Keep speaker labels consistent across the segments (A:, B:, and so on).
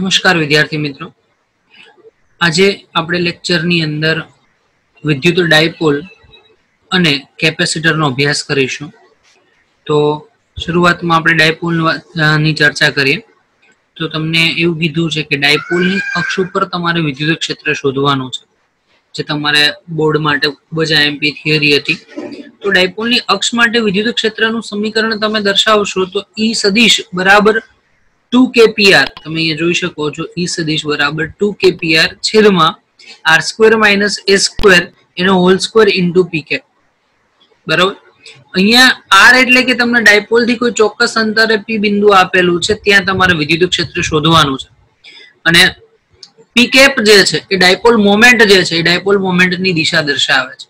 A: નમસ્કાર વિદ્યાર્થી મિત્રો. આજે આપણે લેક્ચરની અંદર વિદ્યુત ડાયપોલ અને કેપેસિટરનો અભ્યાસ કરીશું. તો શરૂઆતમાં આપણે ડાયપોલની ચર્ચા કરીએ. તો તમને એવું કીધું છે કે ડાયપોલની અક્ષ ઉપર તમારે વિદ્યુત ક્ષેત્ર શોધવાનું છે, જે તમારે બોર્ડ માટે ખૂબ જ આઈએમપી થિયરી હતી. તો ડાયપોલની અક્ષ માટે વિદ્યુત ક્ષેત્રનું સમીકરણ તમે દર્શાવશો તો ઈ સદિશ બરાબર ટુ કેપીઆર તમે અહીંયા જોઈ શકો છો ઈ સદિશ બરાબર ટુ કેપીઆર છેદમાં R square minus A square એનો whole square into P K બરાબર? અહીંયા આર એટલે કે તમને ડાયપોલથી કોઈ ચોક્કસ અંતરે પી બિંદુ આપેલું છે, ત્યાં તમારે વિદ્યુત ક્ષેત્ર શોધવાનું છે. અને પી કેપ જે છે, એ ડાયપોલ મોમેન્ટ જે છે, એ ડાયપોલ મોમેન્ટની દિશા દર્શાવે છે.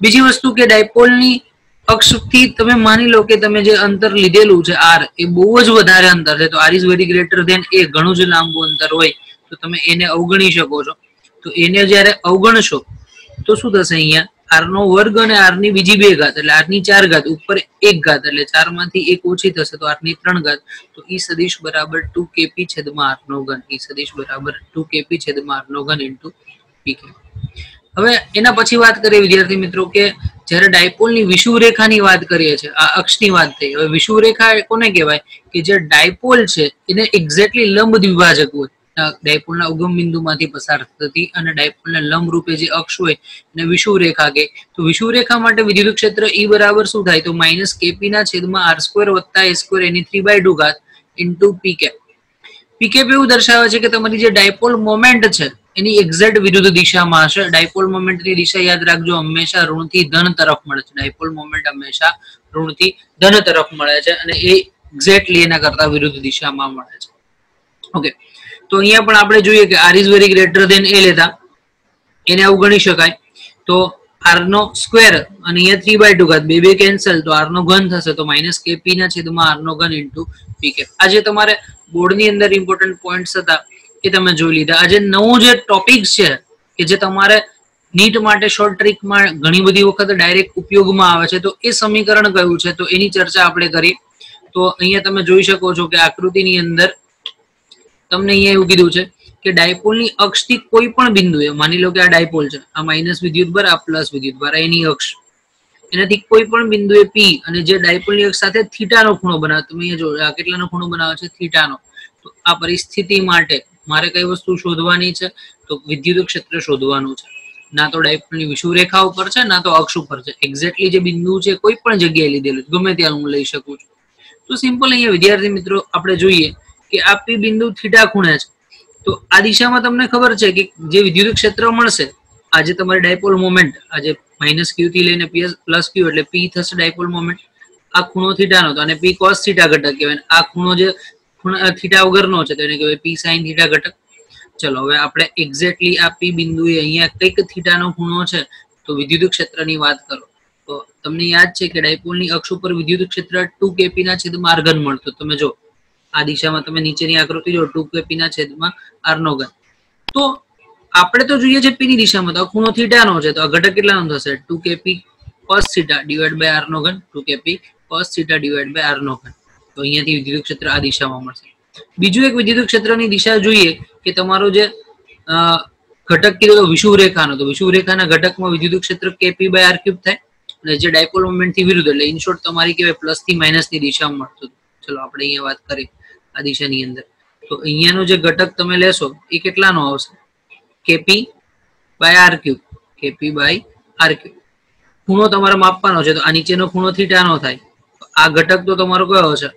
A: બીજી વસ્તુ કે ડાયપોલની અક્ષથી તમે માની લો કે તમે જે અંતર લીધેલું છે, આર, એ બહુ જ વધારે અંતર છે. તો R is very greater than A ઘણું જ લાંબુ અંતર હોય. તો તમે એને અવગણી શકો છો. તો એને જ્યારે અવગણશો, તો શું થશે અહીંયા? આર નો વર્ગ અને આરની બીજી બે ઘાત, એટલે આરની ચાર ઘાત, ઉપર એક ઘાત, એટલે ચારમાંથી એક ઓછી થશે, તો આરની ત્રણ ઘાત. તો ઈ સદિશ બરાબર ટુ કેપી છેદમાં આર નો ઘન, ઈ સદિશ બરાબર ટુ કેપી છેદમાં આર નો ઘન ઇન્ટુ પી કે હવે એના પછી વાત કરીએ વિદ્યાર્થી મિત્રો કે જ્યારે ડાયપોલની વિષુવરેખાની વાત કરીએ છીએ, આ અક્ષની વાત થઈ. હવે વિષુવરેખા કોને કહેવાય? કે જે ડાયપોલ છે, એને એક્ઝેક્ટલી લંબ દ્વિભાજક હોય. ડાયપોલના ઉગમ બિંદુમાંથી પસાર થતી અને ડાયપોલના લંબ રૂપે જે અક્ષ હોય, એને વિષુવરેખા કે તો વિષુવરેખા માટે વિદ્યુત ક્ષેત્ર ઈ બરાબર શું થાય? તો માઇનસ કેપી ના છેદમાં આર સ્ક્વેર વત્તા એ સ્ક્વેર એની થ્રી બાય ટુ ઘાત ઇન્ટુ પીકે પીકેપ એવું દર્શાવે છે કે તમારી જે ડાયપોલ મોમેન્ટ છે એની એક્ઝેક્ટ વિરુદ્ધ દિશામાં હશે. ડાયપોલ મોમેન્ટની દિશા યાદ રાખજો, હંમેશા ઋણથી ધન તરફ મળે છે. ડાયપોલ મોમેન્ટ હંમેશા ઋણથી ધન તરફ મળે છે અને એ એક્ઝેક્ટલી એના કરતા વિરુદ્ધ દિશામાં મળે છે. ઓકે તો અહીંયા પણ આપણે જોઈએ કે R is very greater than A લેતા એને આવું ગણી શકાય. તો આર નો સ્ક્વેર અને અહીંયા થ્રી બાય ટુ ઘાત બે બે કેન્સલ તો આર નો ઘન થશે, તો માઇનસ કેપી ના છેદમાં આર નો ઘન ઇન્ટુ પી કે આજે તમારે બોર્ડની અંદર ઇમ્પોર્ટન્ટ પોઈન્ટ્સ હતા. એ તમે જોઈ લીધા. આજે નવું જે ટોપિક છે, કે જે તમારે નીટ માટે શોર્ટ ટ્રીકમાં ઘણી બધી વખત ડાયરેક્ટ ઉપયોગમાં આવે છે, તો એ સમીકરણ કયું છે? તો એની ચર્ચા આપણે કરી. તો અહીંયા તમે જોઈ શકો છો કે આકૃતિની અંદર તમને અહીંયા એવું કીધું છે કે ડાયપોલની અક્ષથી કોઈ પણ બિંદુએ, માની લો કે આ ડાયપોલ છે, આ માઇનસ વિદ્યુત ભર, આ પ્લસ વિદ્યુત ભર એની અક્ષ. એનાથી કોઈ પણ બિંદુએ પી અને જે ડાયપોલની અક્ષ સાથે થીટાનો ખૂણો બનાવે, તમે અહીંયા જો કેટલાનો ખૂણો બનાવે છે? થીટાનો આ પરિસ્થિતિ માટે મારે કઈ વસ્તુ શોધવાની છે? તો વિદ્યુત ક્ષેત્ર શોધવાનું છે. ના તો ડાયપોલની વિષુવરેખા ઉપર છે, ના તો અક્ષ ઉપર છે. એક્ઝેક્ટલી જે બિંદુ છે, કોઈ પણ જગ્યાએ લીધેલું ગમે ત્યાં હું લઈ શકું છું. તો સિમ્પલ અહીંયા વિદ્યાર્થી મિત્રો આપણે જોઈએ કે આ પી બિંદુ થીટા ખૂણે છે. તો આ દિશામાં તમને ખબર છે કે જે વિદ્યુત ક્ષેત્ર મળશે, આજે તમારી ડાયપોલ મોમેન્ટ, આજે માઇનસ ક્યુ થી લઈને પી પ્લસ ક્યુ એટલે પી થશે ડાયપોલ મોમેન્ટ. આ ખૂણો થીટાનો તો અને પી કોસ થીટા ઘટક કહેવાય. આ ખૂણો જે થીટા વગરનો છે, તો એને કહેવાય પી સાઇન થીટા ઘટક. ચલો, હવે આપણે એક્ઝેક્ટલી આ પી બિંદુએ અહીંયા કંઈક થીટાનો ખૂણો છે, તો વિદ્યુત ક્ષેત્રની વાત કરો. તો તમને યાદ છે કે ડાયપોલની અક્ષ ઉપર વિદ્યુત ક્ષેત્ર ટુ કેપી ના છેદમાં આર ઘન મળતો. તમે જો આ દિશામાં તમે નીચેની આકૃતિ જો ટુ કેપી ના છેદમાં આર નો ઘન. તો આપણે તો જોઈએ છે પી ની દિશામાં, તો ખૂણો થીટાનો છે, તો આ ઘટક કેટલાનો થશે? Two K P cos theta divide by R નો ઘન two K P cos theta divide by R નો ઘન. તો અહીંયાથી વિદ્યુત ક્ષેત્ર આ દિશામાં મળશે. બીજું એક વિદ્યુત ક્ષેત્રની દિશા જોઈએ કે તમારો જે ઘટક કીધો તો વિષુવરેખાનો, તો વિષુવરેખાના ઘટકમાં વિદ્યુત ક્ષેત્ર કેપી બાય આર ક્યુબ થાય અને જે ડાયપોલ મોમેન્ટથી વિરુદ્ધ, એટલે ઇન શોર્ટ તમારી કહેવાય પ્લસથી માઇનસની દિશામાં મળતું. ચલો આપણે અહીંયા વાત કરીએ આ દિશાની અંદર. તો અહીંયાનો જે ઘટક તમે લેશો, એ કેટલાનો આવશે? K P by R cube K P by R cube ખૂણો તમારે માપવાનો છે, તો આ નીચેનો ખૂણો થીટાનો થાય. આ ઘટક તો તમારો કયો છે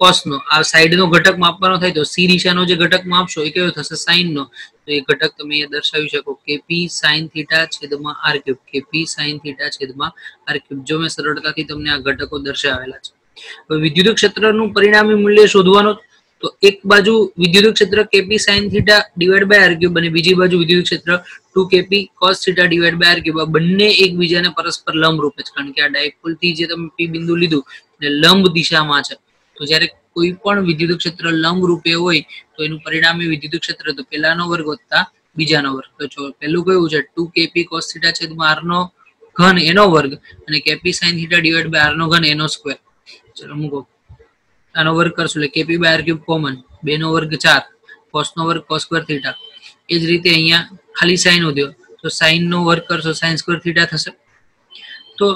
A: કોસનો આ સાઈડનો ઘટક માપવાનો થાય તો સી દિશાનો જે ઘટક માપશો એ કયો થશે? સાઈનનો તો એ ઘટક તમે અહીંયા દર્શાવી શકો. કેપી સાઈન થીટા છેદમાં R cube K P sine theta છેદમાં આર ક્યુબ જો મેં સરળતાથી તમને આ ઘટકો દર્શાવેલા છે. હવે વિદ્યુત ક્ષેત્રનું પરિણામી મૂલ્ય શોધવાનું તો એક બાજુ વિદ્યુત ક્ષેત્ર K P sine theta divide by R cube અને બીજી બાજુ વિદ્યુત ક્ષેત્ર two K P cos theta divide by R cube આ બંને એકબીજાને પરસ્પર લંબ રૂપે છે. કારણ કે આ ડાયપોલથી જે તમે પી બિંદુ લીધું એ લંબ દિશામાં છે. તો જ્યારે કોઈ પણ વિદ્યુત ક્ષેત્ર લંબ રૂપે હોય, તો એનું પરિણામે વિદ્યુત ક્ષેત્ર તો પહેલાનો વર્ગ વત્તા બીજાનો વર્ગ. તો જો પહેલું કયું છે? Two K P cos theta છેદમાં આર નો ઘન એનો વર્ગ અને K P sine theta divide by R નો ઘન એનો સ્ક્વેર. ચલો મૂકો. આનો વર્ગ કરશું એટલે K P by R cube common બે નો વર્ગ ચાર, કોસનો વર્ગ કોસ સ્ક્વેર થીટા. એ જ રીતે અહીંયા ખાલી સાઇન ઉદ્યો તો સાઇન નો વર્ગ કરશો સાઇન સ્ક્વેર થીટા થશે. તો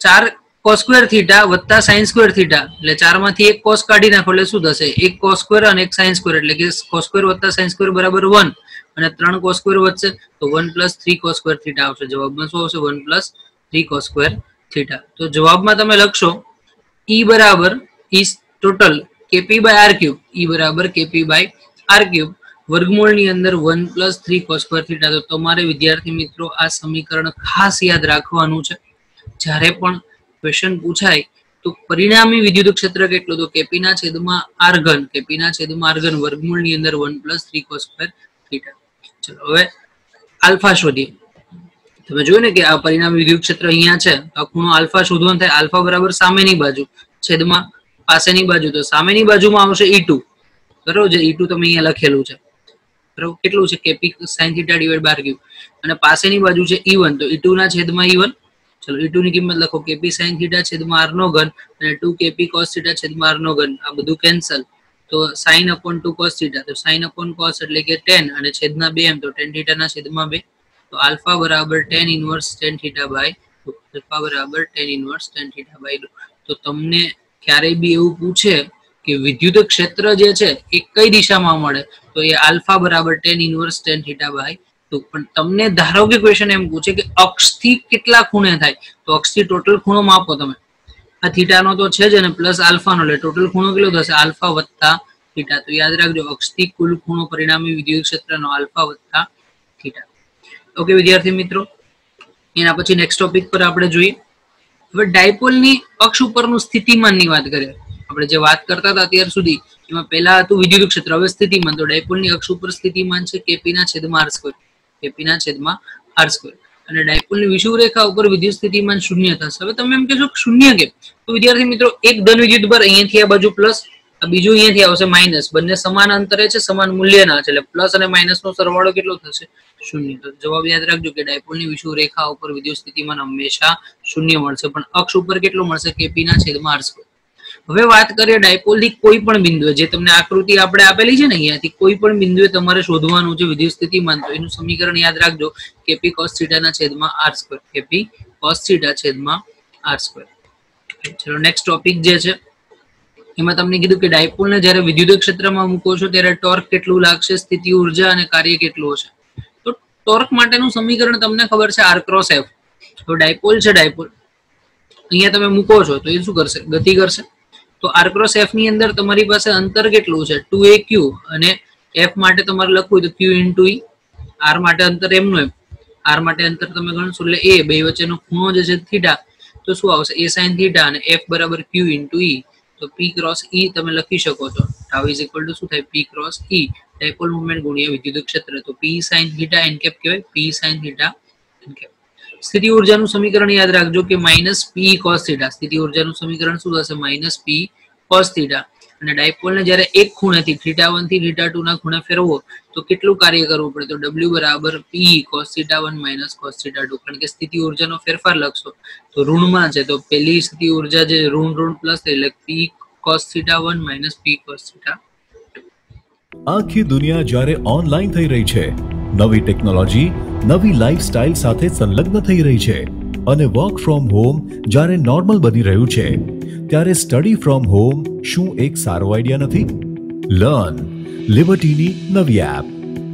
A: ચાર કોસ સ્ક્વેર થીટા વત્તા સાઈન સ્ક્વેર થીટા એટલે ચારમાંથી એક કોસ કાઢી નાખો એટલે શું થશે? એક કોસ સ્ક્વેર અને એક સાઈન સ્ક્વેર એટલે કે કોસ સ્ક્વેર વત્તા સાઈન સ્ક્વેર બરાબર વન અને ત્રણ કોસ સ્ક્વેર વધશે, તો one plus three cos square theta આવશે. જવાબમાં શું આવશે? One plus three cos square theta તો જવાબમાં તમે લખશો ઈ બરાબર E total K P by R cube E બરાબર K P by R cube વર્ગમૂળની અંદર one plus three cos square theta તો તમારે વિદ્યાર્થી મિત્રો આ સમીકરણ ખાસ યાદ રાખવાનું છે. જ્યારે પણ ક્વેશ્ચન પૂછાય, તો પરિણામી વિદ્યુત ક્ષેત્ર કેટલું? તો કેપીના છેદમાં આર કેપીના છેદમાં આર ઘન વર્ગમૂળની અંદર one plus three cos square theta ચલો, હવે આલ્ફા શોધીએ. તમે જોયું ને કે આ પરિણામી વિદ્યુત ક્ષેત્ર અહીંયા છે આ ખૂણો આલ્ફા શોધવાનો થાય, આલ્ફા બરાબર સામેની બાજુ, છેદમાં પાસેની બાજુ, તો સામેની બાજુમાં આવશે ઈ ટુ બરોબર જે ઈ ટુ તમે અહીંયા લખેલું છે. બરોબર? કેટલું છે? K P sine theta divide બાર ક્યુ અને પાસેની બાજુ છે ઈ વન તો ઈ ટુ ના છેદમાં ઈ વન ચલો ટુ ની કિંમત લખો. કેપી સાઇન થીટા છેદમાં આર નો ઘન અને two K P cos theta છેદમાં આર નો ઘન. આ બધું કેન્સલ તો sine upon two cos theta તો સાઇન અપોન કોસ એટલે કે ટેન અને છેદના બે એમ. તો ટેન થીટા ના છેદમાં બે. તો આલ્ફા બરાબર tan inverse tan theta by alpha બરાબર tan inverse tan theta by તો તમને ક્યારેય બી એવું પૂછે કે વિદ્યુત ક્ષેત્ર જે છે, એ કઈ દિશામાં મળે? તો એ આલ્ફા બરાબર tan inverse tan theta by two પણ તમને ધારો કે ક્વેશ્ચન એમ પૂછે કે અક્ષથી કેટલા ખૂણે થાય? તો અક્ષથી ટોટલ ખૂણો માપો તમે. આ થીટાનો તો છે જ અને પ્લસ આલ્ફાનો એટલે ટોટલ ખૂણો કેટલો થશે? આલ્ફા વત્તા થીટા તો યાદ રાખજો, અક્ષથી કુલ ખૂણો પરિણામી વિદ્યુત ક્ષેત્રનો આલ્ફા વત્તા થીટા ઓકે વિદ્યાર્થી મિત્રો, એના પછી નેક્સ્ટ ટોપિક પર આપણે જોઈએ. હવે ડાયપોલની અક્ષ ઉપરનું સ્થિતિમાનની વાત કરીએ. આપણે જે વાત કરતા હતા અત્યાર સુધી, એમાં પહેલા હતું વિદ્યુત ક્ષેત્ર. હવે સ્થિતિમાન. તો ડાયપોલની અક્ષ ઉપર સ્થિતિમાન છે કેપી ના છેદમાં આર સ્ક્વેર કેપી ના છેદમાં આર સ્ક્વેર. અને ડાયપોલની વિષુવ ઉપર વિદ્યુત સ્થિતિમાન શૂન્ય થશે હવે તમે એમ કહેશો શૂન્ય કેમ? તો વિદ્યાર્થી મિત્રો, એક ધન વિદ્યુત પર અહીંયાથી આ બાજુ પ્લસ બીજું અહીંયાથી આવશે માઇનસ બંને સમાન અંતરે છે, સમાન મૂલ્યના છે. એટલે પ્લસ અને માઇનસ નો સરવાળો કેટલો થશે? શૂન્ય તો જવાબ યાદ રાખજો કે ડાયપોલની વિષુવ રેખા ઉપર વિદ્યુત સ્થિતિમાન હંમેશા શૂન્ય મળશે. પણ અક્ષ ઉપર કેટલો મળશે? કેપી ના છેદમાં આર હવે વાત કરીએ ડાયપોલની કોઈ પણ બિંદુએ, જે તમને આકૃતિ આપણે આપેલી છે ને અહીંયાથી, કોઈ પણ બિંદુએ તમારે શોધવાનું છે વિદ્યુત સ્થિતિમાન તો એનું સમીકરણ યાદ રાખજો કેપી કોસ થીટાના છેદમાં R square K P cos theta છેદમાં આર સ્ક્વેર ચલો નેક્સ્ટ ટોપિક જે છે, એમાં તમને કીધું કે ડાયપોલને જ્યારે વિદ્યુત ક્ષેત્રમાં મૂકો છો, ત્યારે ટોર્ક કેટલું લાગશે, સ્થિતિ ઊર્જા અને કાર્ય કેટલું હશે? તો ટોર્ક માટેનું સમીકરણ તમને ખબર છે આર ક્રોસ એફ તો ડાયપોલ છે ડાયપોલ. અહીંયા તમે મૂકો છો, તો એ શું કરશે? ગતિ કરશે? તો આર ક્રોસ એફની અંદર તમારી પાસે અંતર કેટલું છે? ટુ એ ક્યુ અને એફ માટે તમારે લખવું હોય તો ક્યુ ઇન ઈ આર માટે અંતર એમનું એમ. આર માટે અંતર તમે ગણશો એટલે એ બે વચ્ચેનો ખૂણો જે છે થીટા તો શું આવશે? એ સાઇન થીટા અને એફ બરાબર ક્યુ ઇન્ટુ ઈ તો પી ક્રોસ ઈ તમે લખી શકો છો. ટાઉ ઇઝ ઇક્વલ ટુ શું થાય? P cross E dipole movement ગુણ્યા વિદ્યુત ક્ષેત્ર તો P sine theta N cap કહેવાય. P sine theta N cap સ્થિતિ ઉર્જાનું સમીકરણ યાદ રાખજો કે માઇનસ પી કોસ સ્થિતિ ઉર્જાનું સમીકરણ શું થશે? માઇનસ પી કોસ થીટા અને ડાયપોલને જ્યારે એક ખૂણેથી થીટા વનથી થીટા ટુ ના ખૂણે ફેરવો, તો કેટલું કાર્ય કરવું પડે? તો ડબલ્યુ બરાબર P cos theta one minus cos theta two કારણ કે સ્થિતિ ઉર્જાનો ફેરફાર લખશો. તો ઋણમાં છે, તો પેલી સ્થિતિ ઊર્જા જે ઋણ ઋણ પ્લસ એટલે P cos theta one minus P cos theta
B: આખી દુનિયા જ્યારે ઓનલાઈન થઈ રહી છે. નવી ટેકનોલોજી નવી લાઈફસ્ટાઈલ સાથે સંલગ્ન થઈ રહી છે. અને વર્ક ફ્રોમ હોમ જ્યારે નોર્મલ બની રહ્યું છે, ત્યારે સ્ટડી ફ્રોમ હોમ શું એક સારો આઈડિયા નથી? લર્ન લિબર્ટીની નવી એપ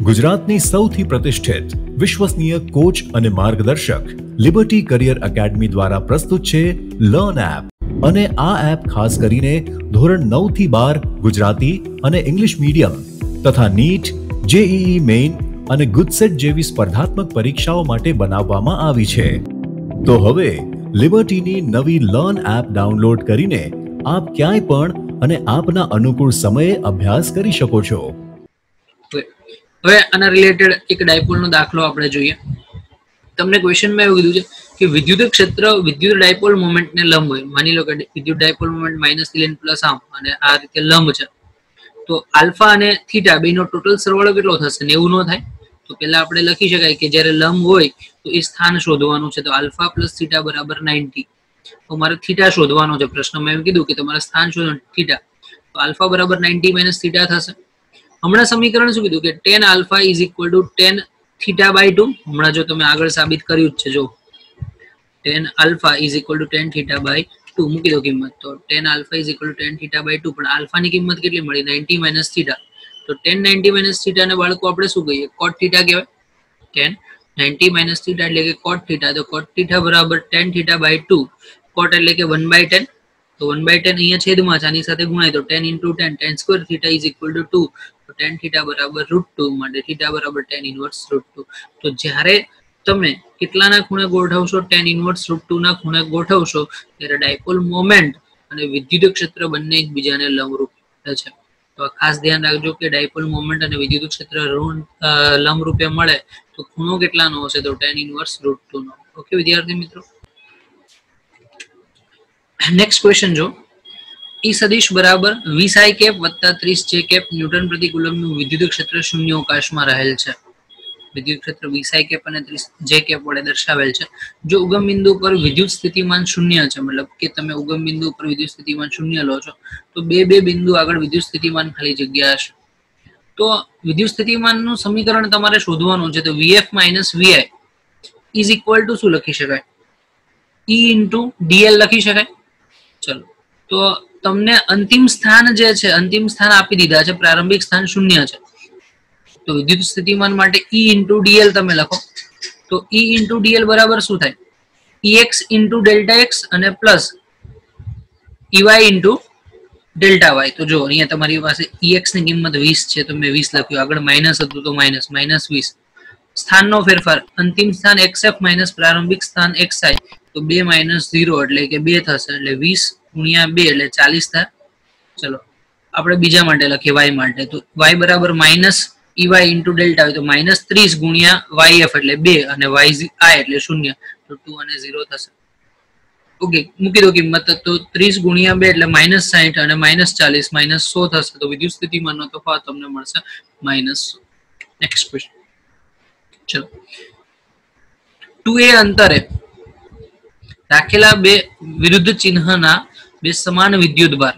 B: ગુજરાતની સૌથી પ્રતિષ્ઠિત, વિશ્વસનીય કોચ અને માર્ગદર્શક લિબર્ટી કરિયર એકેડમી દ્વારા પ્રસ્તુત છે લર્ન એપ અને આ એપ ખાસ કરીને ધોરણ નવથી બાર ગુજરાતી અને ઇંગ્લિશ મીડિયમ તથા નીટ, જેઈઈ મેઇન અને ગુજસેટ જેવી સ્પર્ધાત્મક પરીક્ષાઓ માટે બનાવવામાં આવી છે. તો હવે લિબર્ટીની નવી લર્ન એપ ડાઉનલોડ કરીને આપ ક્યાંય પણ અને આપના અનુકૂળ સમયે અભ્યાસ કરી શકો છો.
A: હવે આના રિલેટેડ એક ડાયપોલનો દાખલો આપણે જોઈએ. તમને ક્વેશ્ચનમાં એવું કીધું છે કે વિદ્યુત ક્ષેત્ર, વિદ્યુત ડાયપોલ મોમેન્ટને લંબ હોય. માની લો કે વિદ્યુત ડાયપોલ મોમેન્ટ માઇનસથી લઈને પ્લસ આમ, અને આ રીતે લંબ છે. તો આલ્ફા અને થીટા બેનો ટોટલ સરવાળો કેટલો થશે? નેવું નો થાય. તો પેલા આપણે લખી શકાય કે જ્યારે લંબ હોય, તો એ સ્થાન શોધવાનું છે. તો આલ્ફા પ્લસ થીટા બરાબર નાઇન્ટી તો મારે થીટા શોધવાનો છે. પ્રશ્નમાં એમ કીધું કે તમારે સ્થાન શોધવાનું થીટા. તો આલ્ફા બરાબર નાઇન્ટી માઇનસ થીટા થશે. હમણાં સમીકરણ શું કીધું? કે tan alpha is equal to tan theta by two હમણાં જો તમે આગળ સાબિત કર્યું જ છે, જો. Tan alpha is equal to tan theta by two મૂકી દો કિંમત. તો tan alpha is equal to tan theta by two પણ આલ્ફાની કિંમત કેટલી મળી? નાઇન્ટી માઇનસ થીટા તો ટેન નાઇન્ટી માઇનસ થીટા ને બાળકો આપણે શું કહીએ? કોટ થીટા કહેવાય? ટેન નાઇન્ટી માઇનસ થીટા એટલે કે કોટ થીટા તો કોટ થીટા બરાબર tan theta by two cot એટલે કે વન બાય ટેન તો વન બાય ટેન અહીંયા છેદમાં છે. આની સાથે ગુણાય તો tan into tan tan square theta is equal to two તો ટેન થીટા બરાબર રૂટ ટુ માટે થીટા બરાબર ટેન ઇનવર્સ રૂટ ટુ તો જ્યારે તમે કેટલાના ખૂણે ગોઠવશો? ટેન ઇનવર્સ રૂટ ટુ ના ખૂણે ગોઠવશો? ત્યારે ડાયપોલ મોમેન્ટ અને વિદ્યુત ક્ષેત્ર બંને એકબીજાને લંબરૂપ છે. તો ખાસ ધ્યાન રાખજો કે ડાયપોલ મોમેન્ટ અને વિદ્યુત ક્ષેત્ર લંબરૂપે મળે તો ખૂણો કેટલાનો હશે? તો ટેન ઇનવર્સ રૂટ ટુ નો. ઓકે વિદ્યાર્થી મિત્રો? નેક્સ્ટ ક્વેશ્ચન જો. ઈ સદિશ બરાબર વીસ આઈ કેપ વત્તા ત્રીસ જે કેપ ન્યૂટન પ્રતિ કુલમનું વિદ્યુત ક્ષેત્ર શૂન્ય અવકાશમાં રહેલ છે. વિદ્યુત ક્ષેત્ર વીસ આઈ કેપ અને ત્રીસ જે કેપ વડે દર્શાવેલ છે. જો ઉગમ બિંદુ પર વિદ્યુત સ્થિતિમાન શૂન્ય છે, મતલબ કે તમે ઉગમ બિંદુ પર વિદ્યુત સ્થિતિમાન શૂન્ય લો છો, તો બે બે બિંદુ આગળ વિદ્યુત સ્થિતિમાન ખાલી જગ્યા હશે. તો વિદ્યુત સ્થિતિમાનનું સમીકરણ તમારે શોધવાનું છે, તો V F minus V I is equal to શું લખી શકાય? ઈ ઇન્ટુ ડીએલ લખી શકાય? ચલો. તો તમને અંતિમ સ્થાન જે છે, અંતિમ સ્થાન આપી દીધા છે, પ્રારંભિક સ્થાન શૂન્ય છે. તો વિદ્યુત સ્થિતિમાન માટે ઈ ઇન્ટુ ડીએલ તમે લખો. તો ઈ ઇન્ટુ ડીએલ બરાબર શું થાય? E X into delta X અને plus E Y into delta Y તો જો, અહીંયા તમારી પાસે ઈએક્સની કિંમત વીસ છે, તો મેં વીસ લખ્યું. આગળ માઇનસ હતું તો માઇનસ માઇનસ વીસ. સ્થાનનો ફેરફાર. અંતિમ સ્થાન એક્સએફ માઇનસ પ્રારંભિક સ્થાન એક્સ આઈ તો બે માઇનસ ઝીરો એટલે કે બે થશે. એટલે વીસ ગુણ્યા બે એટલે ચાલીસ થાય. ચલો, આપણે બીજા માટે લખીએ વાય માટે. તો વાય બરાબર માઇનસ ઈવાય ઇન્ટુ ડેલ્ટા હોય તો માઇનસ ત્રીસ ગુણ્યા એફ એટલે બે અને વાય આઈ એટલે શૂન્ય. તો ટુ અને ઝીરો થશે. ઓકે મૂકી દો કિંમત. તો ત્રીસ ગુણ્યા બે એટલે માઇનસ સાહીઠ અને માઇનસ ચાલીસ માઇનસ સો થશે. તો વિદ્યુત સ્થિતિમાનનો તફાવત તમને મળશે માઇનસ સો. નેક્સ્ટ ક્વેશ્ચન ચલો. ટુ એ અંતરે રાખેલા બે વિરુદ્ધ ચિહ્નના બે સમાન વિદ્યુત ભાર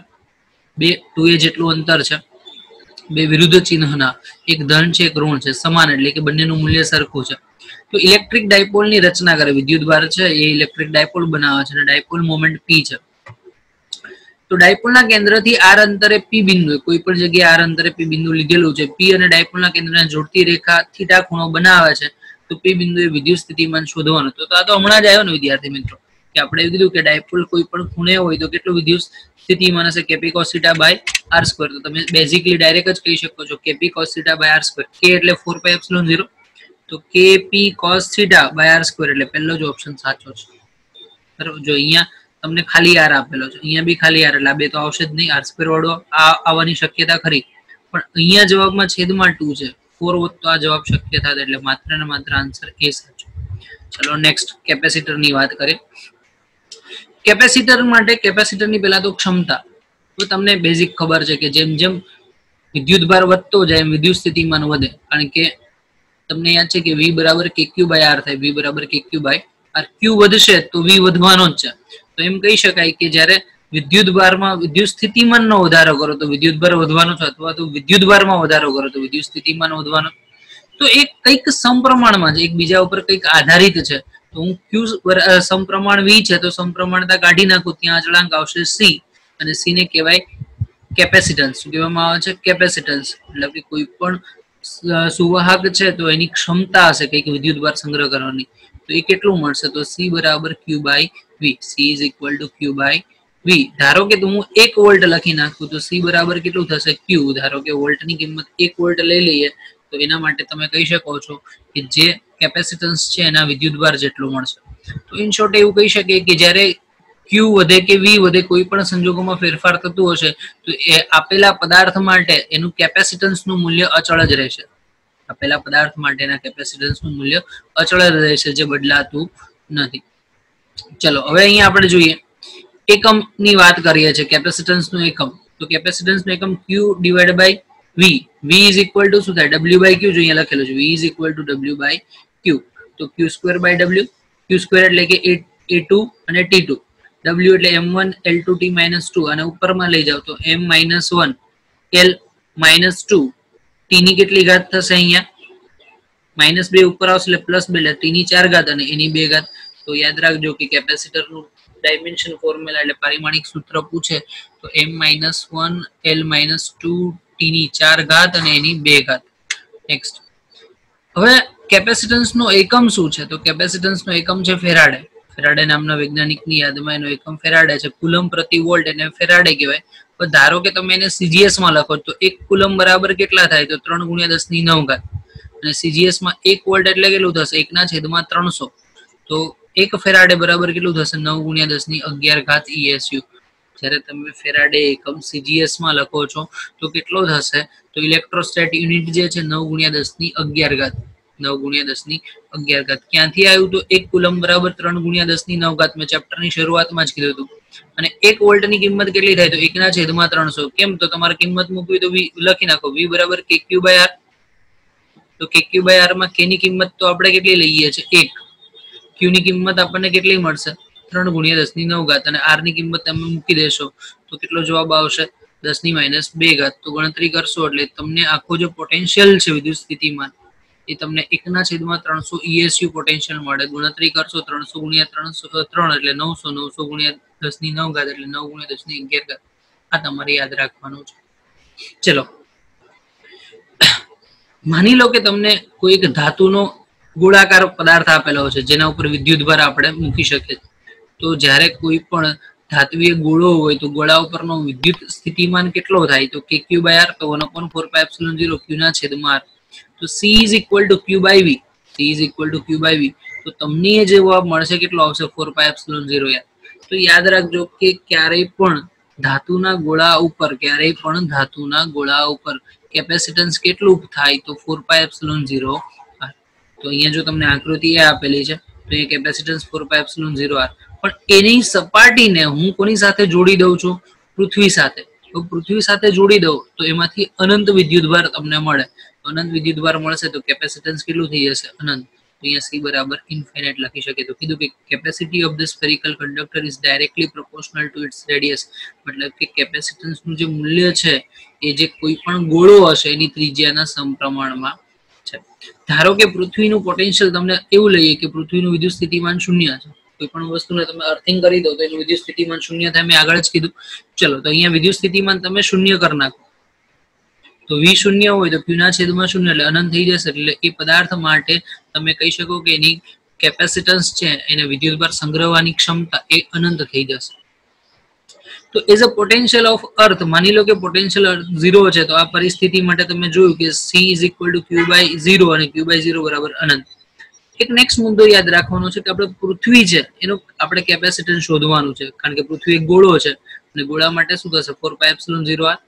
A: બે ટુ એ જેટલું અંતર છે. બે વિરુદ્ધ ચિહ્નના, એક ધન છે, એક ઋણ છે, સમાન એટલે કે બંનેનું મૂલ્ય સરખું છે. તો ઇલેક્ટ્રિક ડાયપોલની રચના કરે, વિદ્યુત ભાર છે, એ ઇલેક્ટ્રિક ડાયપોલ બનાવે છે અને ડાયપોલ મોમેન્ટ પી છે. તો ડાયપોલના કેન્દ્રથી આર અંતરે પી બિંદુ, કોઈ પણ જગ્યાએ આર અંતરે પી બિંદુ લીધેલું છે પી અને ડાયપોલના કેન્દ્રને જોડતી રેખા થીટા ખૂણો બનાવે છે, તો પી બિંદુએ વિદ્યુત સ્થિતિમાન શોધવાનું. તો આ તો હમણાં જ આવ્યો ને વિદ્યાર્થી મિત્રો. કે આપણે કીધું કે ડાયપોલ કોઈ પણ ખૂણે હોય તો કેટલું વિદ્યુત સ્થિતિમાન હશે? K P cos theta by R square તો તમે બેઝિકલી ડાયરેક્ટ જ કહી શકો છો K P cos theta by R square કે એટલે ફોર પાય એપ્સિલોન ઝીરો તો K P cos by R square એટલે પહેલો જ ઓપ્શન સાચો છે. બરાબર? જો અહીંયા તમને ખાલી આર આપેલો છે. અહીંયા બી ખાલી આર એટલે આ બે તો આવશે જ નહીં. આર સ્ક્વેર વાળો આવવાની શક્યતા ખરી. પણ અહીંયા જવાબમાં છેદમાં ટુ છે. ફોર હોત તો આ જવાબ શક્ય થાય એટલે માત્ર ને માત્ર આન્સર એ સાચો. ચલો નેક્સ્ટ કેપેસિટરની વાત કરીએ. કેપેસિટર માટે કેપેસિટરની પહેલા તો ક્ષમતા. તો તમને બેઝિક ખબર છે કે જેમ જેમ વિદ્યુત ભાર વધતો જાય એમ વિદ્યુત સ્થિતિમાન વધે. કારણ કે તમને યાદ છે કે વી બરાબર કે ક્યુ બાય આર થાય. વી બરાબર કે ક્યુ બાય આર ક્યુ વધશે તો વી વધવાનો જ છે. તો એમ કહી શકાય કે જ્યારે વિદ્યુત ભારમાં વિદ્યુત સ્થિતિમાનનો વધારો કરો, તો વિદ્યુત ભાર વધવાનો છે અથવા તો વિદ્યુત ભારમાં વધારો કરો, તો વિદ્યુત સ્થિતિમાન વધવાનો. તો એ કંઈક સમપ્રમાણમાં છે. એકબીજા ઉપર કંઈક આધારિત છે. તો હું ક્યુ સમપ્રમાણ વી છે તો સમપ્રમાણતા કાઢી નાખું, ત્યાં અચળાંક આવશે સી. અને સી ને કહેવાય કેપેસિટન્સ. શું કહેવામાં આવે છે? કેપેસિટન્સ. એટલે કે કોઈ પણ સુવાહક છે તો એની ક્ષમતા હશે કંઈક વિદ્યુત ભાર સંગ્રહ કરવાની. તો એ કેટલું મળશે? તો સી બરાબર Q by V. C is equal to Q by V. ધારો કે હું એક વોલ્ટ લખી નાખું, તો સી બરાબર કેટલું થશે? ક્યુ. ધારો કે વોલ્ટની કિંમત એક વોલ્ટ લઈ લઈએ, તો એના માટે તમે કહી શકો છો કે જે કેપેસિટન્સ છે એના વિદ્યુત ભાર જેટલું મળશે. તો ઇન શોર્ટ એવું કહી શકીએ કે જ્યારે ક્યુ વધે કે વી વધે કોઈ પણ સંજોગોમાં ફેરફાર થતું હશે, તો એ આપેલા પદાર્થ માટે એનું કેપેસિટન્સનું મૂલ્ય અચળ જ રહેશે. આપેલા પદાર્થ માટેના કેપેસિટન્સનું મૂલ્ય અચળ જ રહેશે, જે બદલાતું નથી. ચલો, હવે અહીંયા આપણે જોઈએ. એકમની વાત કરીએ છીએ કેપેસિટન્સનું એકમ. તો કેપેસિટન્સનું એકમ Q divide by V V is equal to શું થાય? ડબલ્યુ બાય ક્યુ અહીંયા લખેલું છે. V is equal to W by Q તો Q square by W Q square એટલે કે એ ટુ અને ટી ટુ ડબલ્યુ એટલે M one L two T minus two અને ઉપરમાં લઈ જાઓ તો M minus one L minus two ટીની કેટલી ઘાત થશે અહીંયા? માઇનસ બે ઉપર આવશે એટલે પ્લસ બે. એટલે ટીની ચાર ઘાત અને એની બે ઘાત. તો યાદ રાખજો કે કેપેસિટરનું ડાયમેન્શન ફોર્મ્યુલા એટલે પારિમાણિક સૂત્ર પૂછે. તો M minus one L minus two ટીની ચાર ઘાત અને એની બે ઘાત. નેક્સ્ટ હવે કેપેસિટન્સ નો એકમ શું છે? તો કેપેસિટન્સનો એકમ છે ફેરાડે. ફેરાડે નામના વૈજ્ઞાનિકની યાદમાં એનો એકમ ફેરાડે છે. કુલમ પ્રતિ વોલ્ટ એને ફેરાડે કહેવાય. પણ ધારો કે તમે એને સીજીએસમાં લખો તો એક કુલમ બરાબર કેટલા થાય? તો ત્રણ ગુણ્યા દસની નવ ઘાત. અને સીજીએસમાં એક વોલ્ટ એટલે કેટલું થશે? એકના છેદમાં ત્રણસો. તો એક ફેરાડે બરાબર કેટલું થશે? નવ ગુણ્યા દસની અગિયાર ઘાત ઈએસયુ જ્યારે તમે ફેરાડે એકમ સીજીએસમાં લખો છો, તો કેટલો થશે? તો ઇલેક્ટ્રોસ્ટેટ યુનિટ જે છે, નવ ગુણ્યા દસની અગિયાર ઘાત. નવ ગુણ્યા દસની અગિયાર ઘાત. ક્યાંથી આવ્યું તો એક કુલમ બરાબર ત્રણ ગુણ્યા દસની નવ ઘાત. મેં ચેપ્ટરની શરૂઆતમાં જ કીધું હતું. અને એક વોલ્ટની કિંમત કેટલી થાય? તો એકના છેદમાં ત્રણસો. કેમ? તો તમારે કિંમત મૂકવી તો લખી નાખો. વી બરાબર કે ક્યુ બાય આર તો કે ક્યુ બાય આરમાં કે ની કિંમત તો આપણે કેટલી લઈએ છીએ? એક. ક્યુ ની કિંમત આપણને કેટલી મળશે? ત્રણ ગુણ્યા દસની નવ ઘાત અને આરની કિંમત તમે મૂકી દેશો, તો કેટલો જવાબ આવશે? દસની માઇનસ બે ઘાત, તો ગણતરી કરશો એટલે તમને આખો જે પોટેન્શિયલ છે વિદ્યુત સ્થિતિમાન, એ તમને એકના છેદમાં ત્રણસો ઈએસયુ પોટેન્શિયલ મળે. ગણતરી કરશો ત્રણસો ગુણ્યા ત્રણસો ત્રણ એટલે નવસો નવસો ગુણ્યા દસની નવ ઘાત એટલે નવ ગુણ્યા દસની અગિયાર ઘાત. આ તમારે યાદ રાખવાનું છે. ચલો. માની લો કે તમને કોઈ એક ધાતુનો ગોળાકાર પદાર્થ આપેલો છે, જેના ઉપર વિદ્યુત ભાર આપણે મૂકી શકીએ. તો જ્યારે કોઈ પણ ધાત્વીય ગોળો હોય તો ગોળા ઉપરનો વિદ્યુત સ્થિતિમાન કેટલો થાય? તો કે ક્યુ બાય આર તો one upon four pi epsilon zero Q ના છેદમાં આર તો C is equal to Q by V C is equal to Q by V તો તમને જે જવાબ મળશે કેટલો આવશે? ફોર પાય એપ્સિલોન ઝીરો યાર તો યાદ રાખજો કે ક્યારેય પણ ધાતુના ગોળા ઉપર, ક્યારેય પણ ધાતુના ગોળા ઉપર કેપેસિટન્સ કેટલું થાય તો ફોર પાય એપ્સિલોન ઝીરો તો અહીંયા જો તમને આકૃતિ એ આપેલી છે, તો એ capacitance four pi epsilon zero R પણ એની સપાટીને હું કોની સાથે જોડી દઉં છું? પૃથ્વી સાથે. તો પૃથ્વી સાથે જોડી દઉં તો એમાંથી અનંત વિદ્યુતભાર તમને મળે. અનંત વિદ્યુતભાર મળશે તો કેપેસિટન્સ કેટલું થઈ જશે? અનંત. અહીંયા સી બરાબર ઇન્ફિનિટ લખી શકે તો કીધું કે capacity of the spherical conductor is directly proportional to its radius મતલબ કે કેપેસિટન્સનું જે મૂલ્ય છે, એ જે કોઈ પણ ગોળો હશે, એની ત્રિજ્યાના સમપ્રમાણમાં છે. ધારો કે પૃથ્વીનું પોટેન્શિયલ તમને એવું લઈએ કે પૃથ્વીનું વિદ્યુત સ્થિતિમાન શૂન્ય છે. કોઈ પણ વસ્તુને તમે અર્થિંગ કરી દો તો એનું વિદ્યુત સ્થિતિમાન શૂન્ય થાય. મેં આગળ જ કીધું. ચલો, તો અહીંયા વિદ્યુત સ્થિતિમાન તમે શૂન્ય કરી નાખો. તો વી શૂન્ય હોય તો ક્યુના છેદમાં શૂન્ય એટલે અનંત થઈ જશે. એટલે એ પદાર્થ માટે તમે કહી શકો કે એની કેપેસિટન્સ છે એને વિદ્યુતભાર સંગ્રહવાની ક્ષમતા એ અનંત થઈ જશે. તો as a potential of earth માની લો કે પોટેન્શિયલ અર્થ ઝીરો છે, તો આ પરિસ્થિતિ માટે તમે જોયું કે C is equal to Q by zero અને ક્યુ બાય ઝીરો બરાબર અનંત. એક નેક્સ્ટ મુદ્દો યાદ રાખવાનો છે કે આપણે પૃથ્વી છે, એનું આપણે કેપેસિટન્સ શોધવાનું છે. કારણ કે પૃથ્વી એક ગોળો છે અને ગોળા માટે શું થશે? Four pi epsilon zero R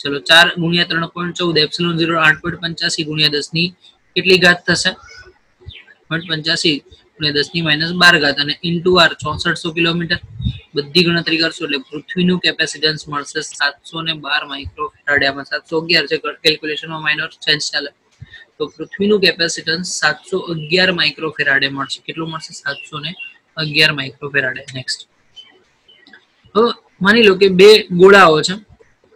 A: ચલો, ચાર ગુણ્યા ત્રણ પોઈન્ટ ચૌદ એપ્સિલોન ઝીરો આઠ પોઈન્ટ પંચ્યાસી ગુણ્યા દસની કેટલી ઘાત થશે? પોઈન્ટ પંચ્યાસી ગુણ્યા દસની માઇનસ બાર ઘાત અને ઇન્ટુ આર ચોસઠસો કિલોમીટર. બધી ગણતરી કરશો એટલે પૃથ્વીનું કેપેસિટન્સ મળશે સાતસો ને બાર માઇક્રો ફેરાડિયામાં સાતસો અગિયાર છે કેલ્ક્યુલેશનમાં માઇનોર ચેન્જ ચાલે. તો પૃથ્વીનું કેપેસિટન્સ સાતસો અગિયાર માઇક્રોફેરાડે મળશે. કેટલું મળશે? સાતસો ને અગિયાર માઇક્રોફેરાડે. નેક્સ્ટ હવે માની લો કે બે ગોળાઓ છે.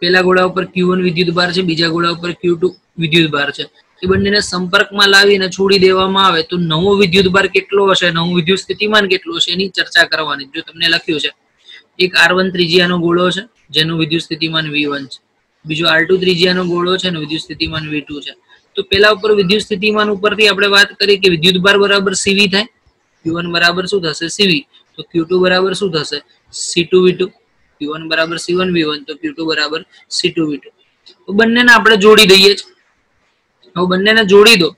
A: પેલા ગોળા ઉપર ક્યુ વન વિદ્યુત ભાર છે, બીજા ગોળા ઉપર ક્યુ ટુ વિદ્યુત ભાર છે. એ બંનેને સંપર્કમાં લાવીને છોડી દેવામાં આવે તો નવો વિદ્યુત ભાર કેટલો હશે? નવું વિદ્યુત સ્થિતિમાન કેટલું હશે? એની ચર્ચા કરવાની. જો તમને લખ્યું છે. એક આર વન ત્રિજ્યાનો ગોળો છે, જેનું વિદ્યુત સ્થિતિમાન વી વન છે. બીજો આર ટુ ત્રિજ્યાનો ગોળો છે, એનું વિદ્યુત સ્થિતિમાન વી ટુ છે. તો પેલા ઉપર વિદ્યુત સ્થિતિમાન ઉપરથી આપણે વાત કરી કે વિદ્યુત ભાર બરાબર સીવી થાય. ક્યુ બરાબર શું થશે? સીવી તો ક્યુ બરાબર શું થશે? C two V two Q બરાબર સી વન વી વન તો ક્યુ બરાબર સી ટુ વી ટુ તો બંનેને આપણે જોડી દઈએ છીએ. હવે બંનેને જોડી દો.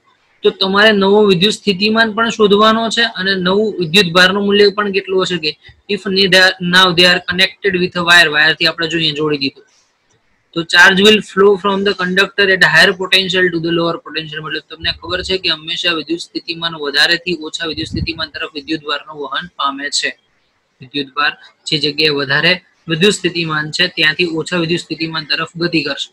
A: તો તમારે નવો વિદ્યુત સ્થિતિમાન પણ શોધવાનો છે અને નવું વિદ્યુત ભારનું મૂલ્ય પણ કેટલું હશે કે? If now they are connected with a wire wire આપણે જોઈએ, જોડી દીધું. તો charge will flow from the conductor at higher potential to the lower potential મતલબ તમને ખબર છે કે હંમેશા વિદ્યુત સ્થિતિમાન વધારેથી ઓછા વિદ્યુત સ્થિતિમાન તરફ વિદ્યુત ભારનું વહન પામે છે. વિદ્યુત ભાર જે જગ્યાએ વધારે વિદ્યુત સ્થિતિમાન છે, ત્યાંથી ઓછા વિદ્યુત સ્થિતિમાન તરફ ગતિ કરશે.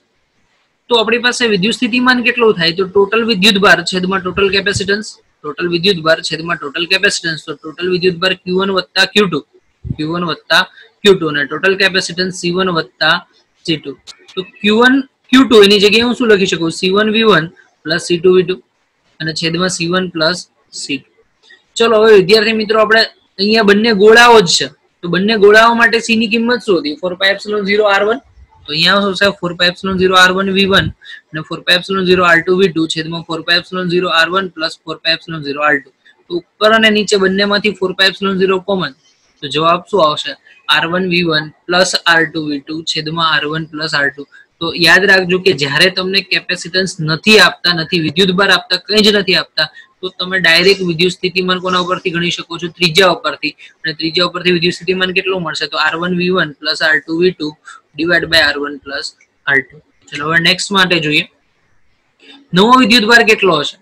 A: તો આપણી પાસે વિદ્યુત સ્થિતિમાન કેટલું થાય? તો ટોટલ વિદ્યુત ભાર છેદમાં ટોટલ કેપેસિટન્સ ટોટલ વિદ્યુત ભાર છેદમાં ટોટલ કેપેસિટન્સ તો ટોટલ વિદ્યુત ભાર Q1 વત્તા ક્યુ ટુ ક્યુ વન વત્તા ક્યુ ટુ અને ટોટલ કેપેસિટન્સ C1 વત્તા સી ટુ તો ક્યુ વન ક્યુ ટુ એની જગ્યાએ હું શું લખી શકું? C one V one plus C two V two અને છેદમાં C one plus C two ચલો, હવે વિદ્યાર્થી મિત્રો, આપણે અહીંયા બંને ગોળાઓ જ છે. તો બંને ગોળાઓ માટે C ની કિંમત શું હતી? Four pi epsilon zero R one તો અહીંયા શું છે? Four pi epsilon zero R one V one અને four pi epsilon zero R two V two છેદમાં four pi epsilon zero R one plus four pi epsilon zero R તો ઉપર અને નીચે બંનેમાંથી four pi epsilon zero common તો જવાબ શું આવશે? R one V one plus R two V two છેદમાં R one plus R two તો યાદ રાખજો કે જ્યારે તમને કેપેસિટન્સ નથી આપતા, નથી વિદ્યુત ભાર આપતા, કંઈ જ નથી આપતા, તો તમે ડાયરેક્ટ વિદ્યુત સ્થિતિમાન કોના ઉપરથી ગણી શકો છો? ત્રીજા ઉપરથી. અને ત્રીજા ઉપરથી વિદ્યુત સ્થિતિમાન કેટલું મળશે? તો R one V one plus R two V two divide by R one plus R two ચલો, હવે નેક્સ્ટ માટે જોઈએ. નવો વિદ્યુત ભાર કેટલો હશે?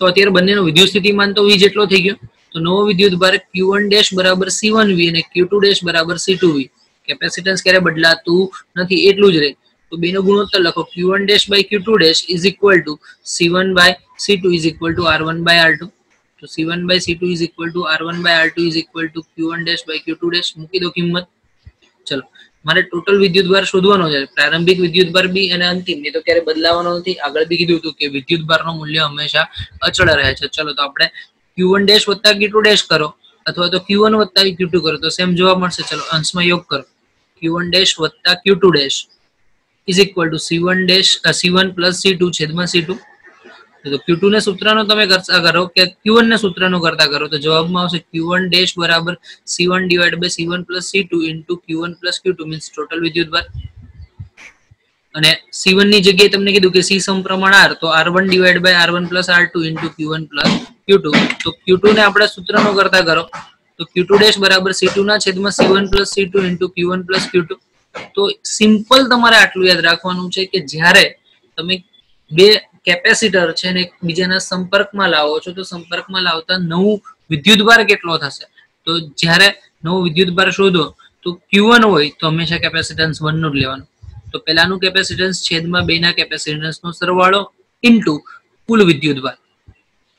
A: તો અત્યારે બંનેનો વિદ્યુત સ્થિતિમાન તો વી જેટલો થઈ ગયો. તો નવો વિદ્યુત ભાર Q1 ડેશ બરાબર સી વન વી અને ક્યુ ટુ ડેશ બરાબર સી ટુ વી કેપેસિટન્સ ક્યારે બદલાતું નથી એટલું જ રહે. તો બેનો ગુણોત્તર લખો. Q1 dash by Q two dash is equal to C one by C two is equal to R one by R two તો C1 by C two is equal to R one by R two is equal to Q one dash by Q two dash મૂકી દો કિંમત. ચલો. મારે total વિદ્યુત ભાર શોધવાનો છે. પ્રારંભિક વિદ્યુત ભાર બી અને અંતિમ. એ તો ક્યારે બદલાવાનો નથી. આગળ બી કીધું હતું કે વિદ્યુત ભારનું મૂલ્ય હંમેશા અચળ રહે છે. ચલો, તો આપણે ક્યુ વન ડેશ વત્તા ક્યુ ટુ ડેશ કરો, અથવા તો ક્યુ વન વત્તા ક્યુ ટુ કરો. તો સેમ જોવા મળશે. ચલો, અંશમાં યોગ કરો. ક્યુ વન ડેશ વત્તા Q two dash is equal to C one dash C one plus C two છેદમાં સી ટુ તો ક્યુ ટુ ને સૂત્રનો તમે કરતા કરો કે ક્યુ વન ને સૂત્રનો કરતા કરો, તો જવાબમાં આવશે ક્યુ વન ડેશ બરાબર C one divide by C one plus C two into Q one plus Q two means total વિદ્યુત ભાર. અને સી ની જગ્યાએ તમને કીધું કે સી સમપ્રમાણ આર તો R one divide by R one plus R two into Q one plus Q તો ક્યુ ને આપણે સૂત્રનો કરતા કરો. તો ક્યુ ડેશ બરાબર સી ના છેદમાં C one plus C two into Q one plus Q two તો સિમ્પલ તમારે આટલું યાદ રાખવાનું છે કે જ્યારે તમે બે કેપેસિટર છે ને બીજાના સંપર્કમાં લાવો છો, તો સંપર્કમાં લાવતા નવું વિદ્યુત ભાર કેટલો થશે? તો જ્યારે નવો વિદ્યુત ભાર શોધો, તો ક્યુ હોય તો હંમેશા કેપેસિટન્સ વનનું જ લેવાનું. તો પહેલાનું કેપેસિટન્સ છેદમાં બેના કેપેસિટન્સનો સરવાળો ઇન્ટુ કુલ વિદ્યુત ભાર.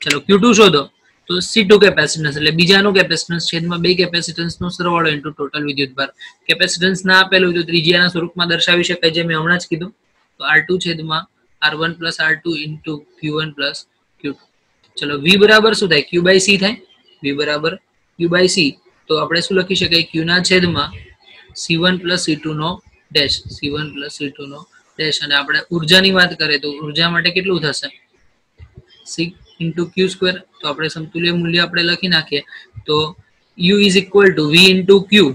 A: ચલો Q2 શોધો. તો સી ટુ કેપેસિટન્સ એટલે બીજાનું કેપેસિટન્સ છેદમાં બે કેપેસિટન્સનો સરવાળો ઇન્ટુ ટોટલ વિદ્યુતભાર કેપેસિટન્સ ના આપેલું હોય તો ત્રિજ્યાના સ્વરૂપમાં દર્શાવી શકાય જે મેં હમણાં જ કીધું. તો આર ટુ છેદમાં R one plus R two into Q one plus Q two ચલો, V બરાબર શું થાય? ક્યુ બાય સી થાય? વી બરાબર ક્યુ બાય સી તો આપણે શું લખી શકાય? ક્યુ ના છેદમાં C one plus C two નો dash C one plus C two નો ડેશ અને આપણે ઉર્જાની વાત કરીએ તો ઊર્જા માટે કેટલું થશે? સી ઇન્ટુ ક્યુ સ્ક્વેર તો આપણે સમતુલ્ય મૂલ્ય આપણે લખી નાખીએ. તો U is equal to V into Q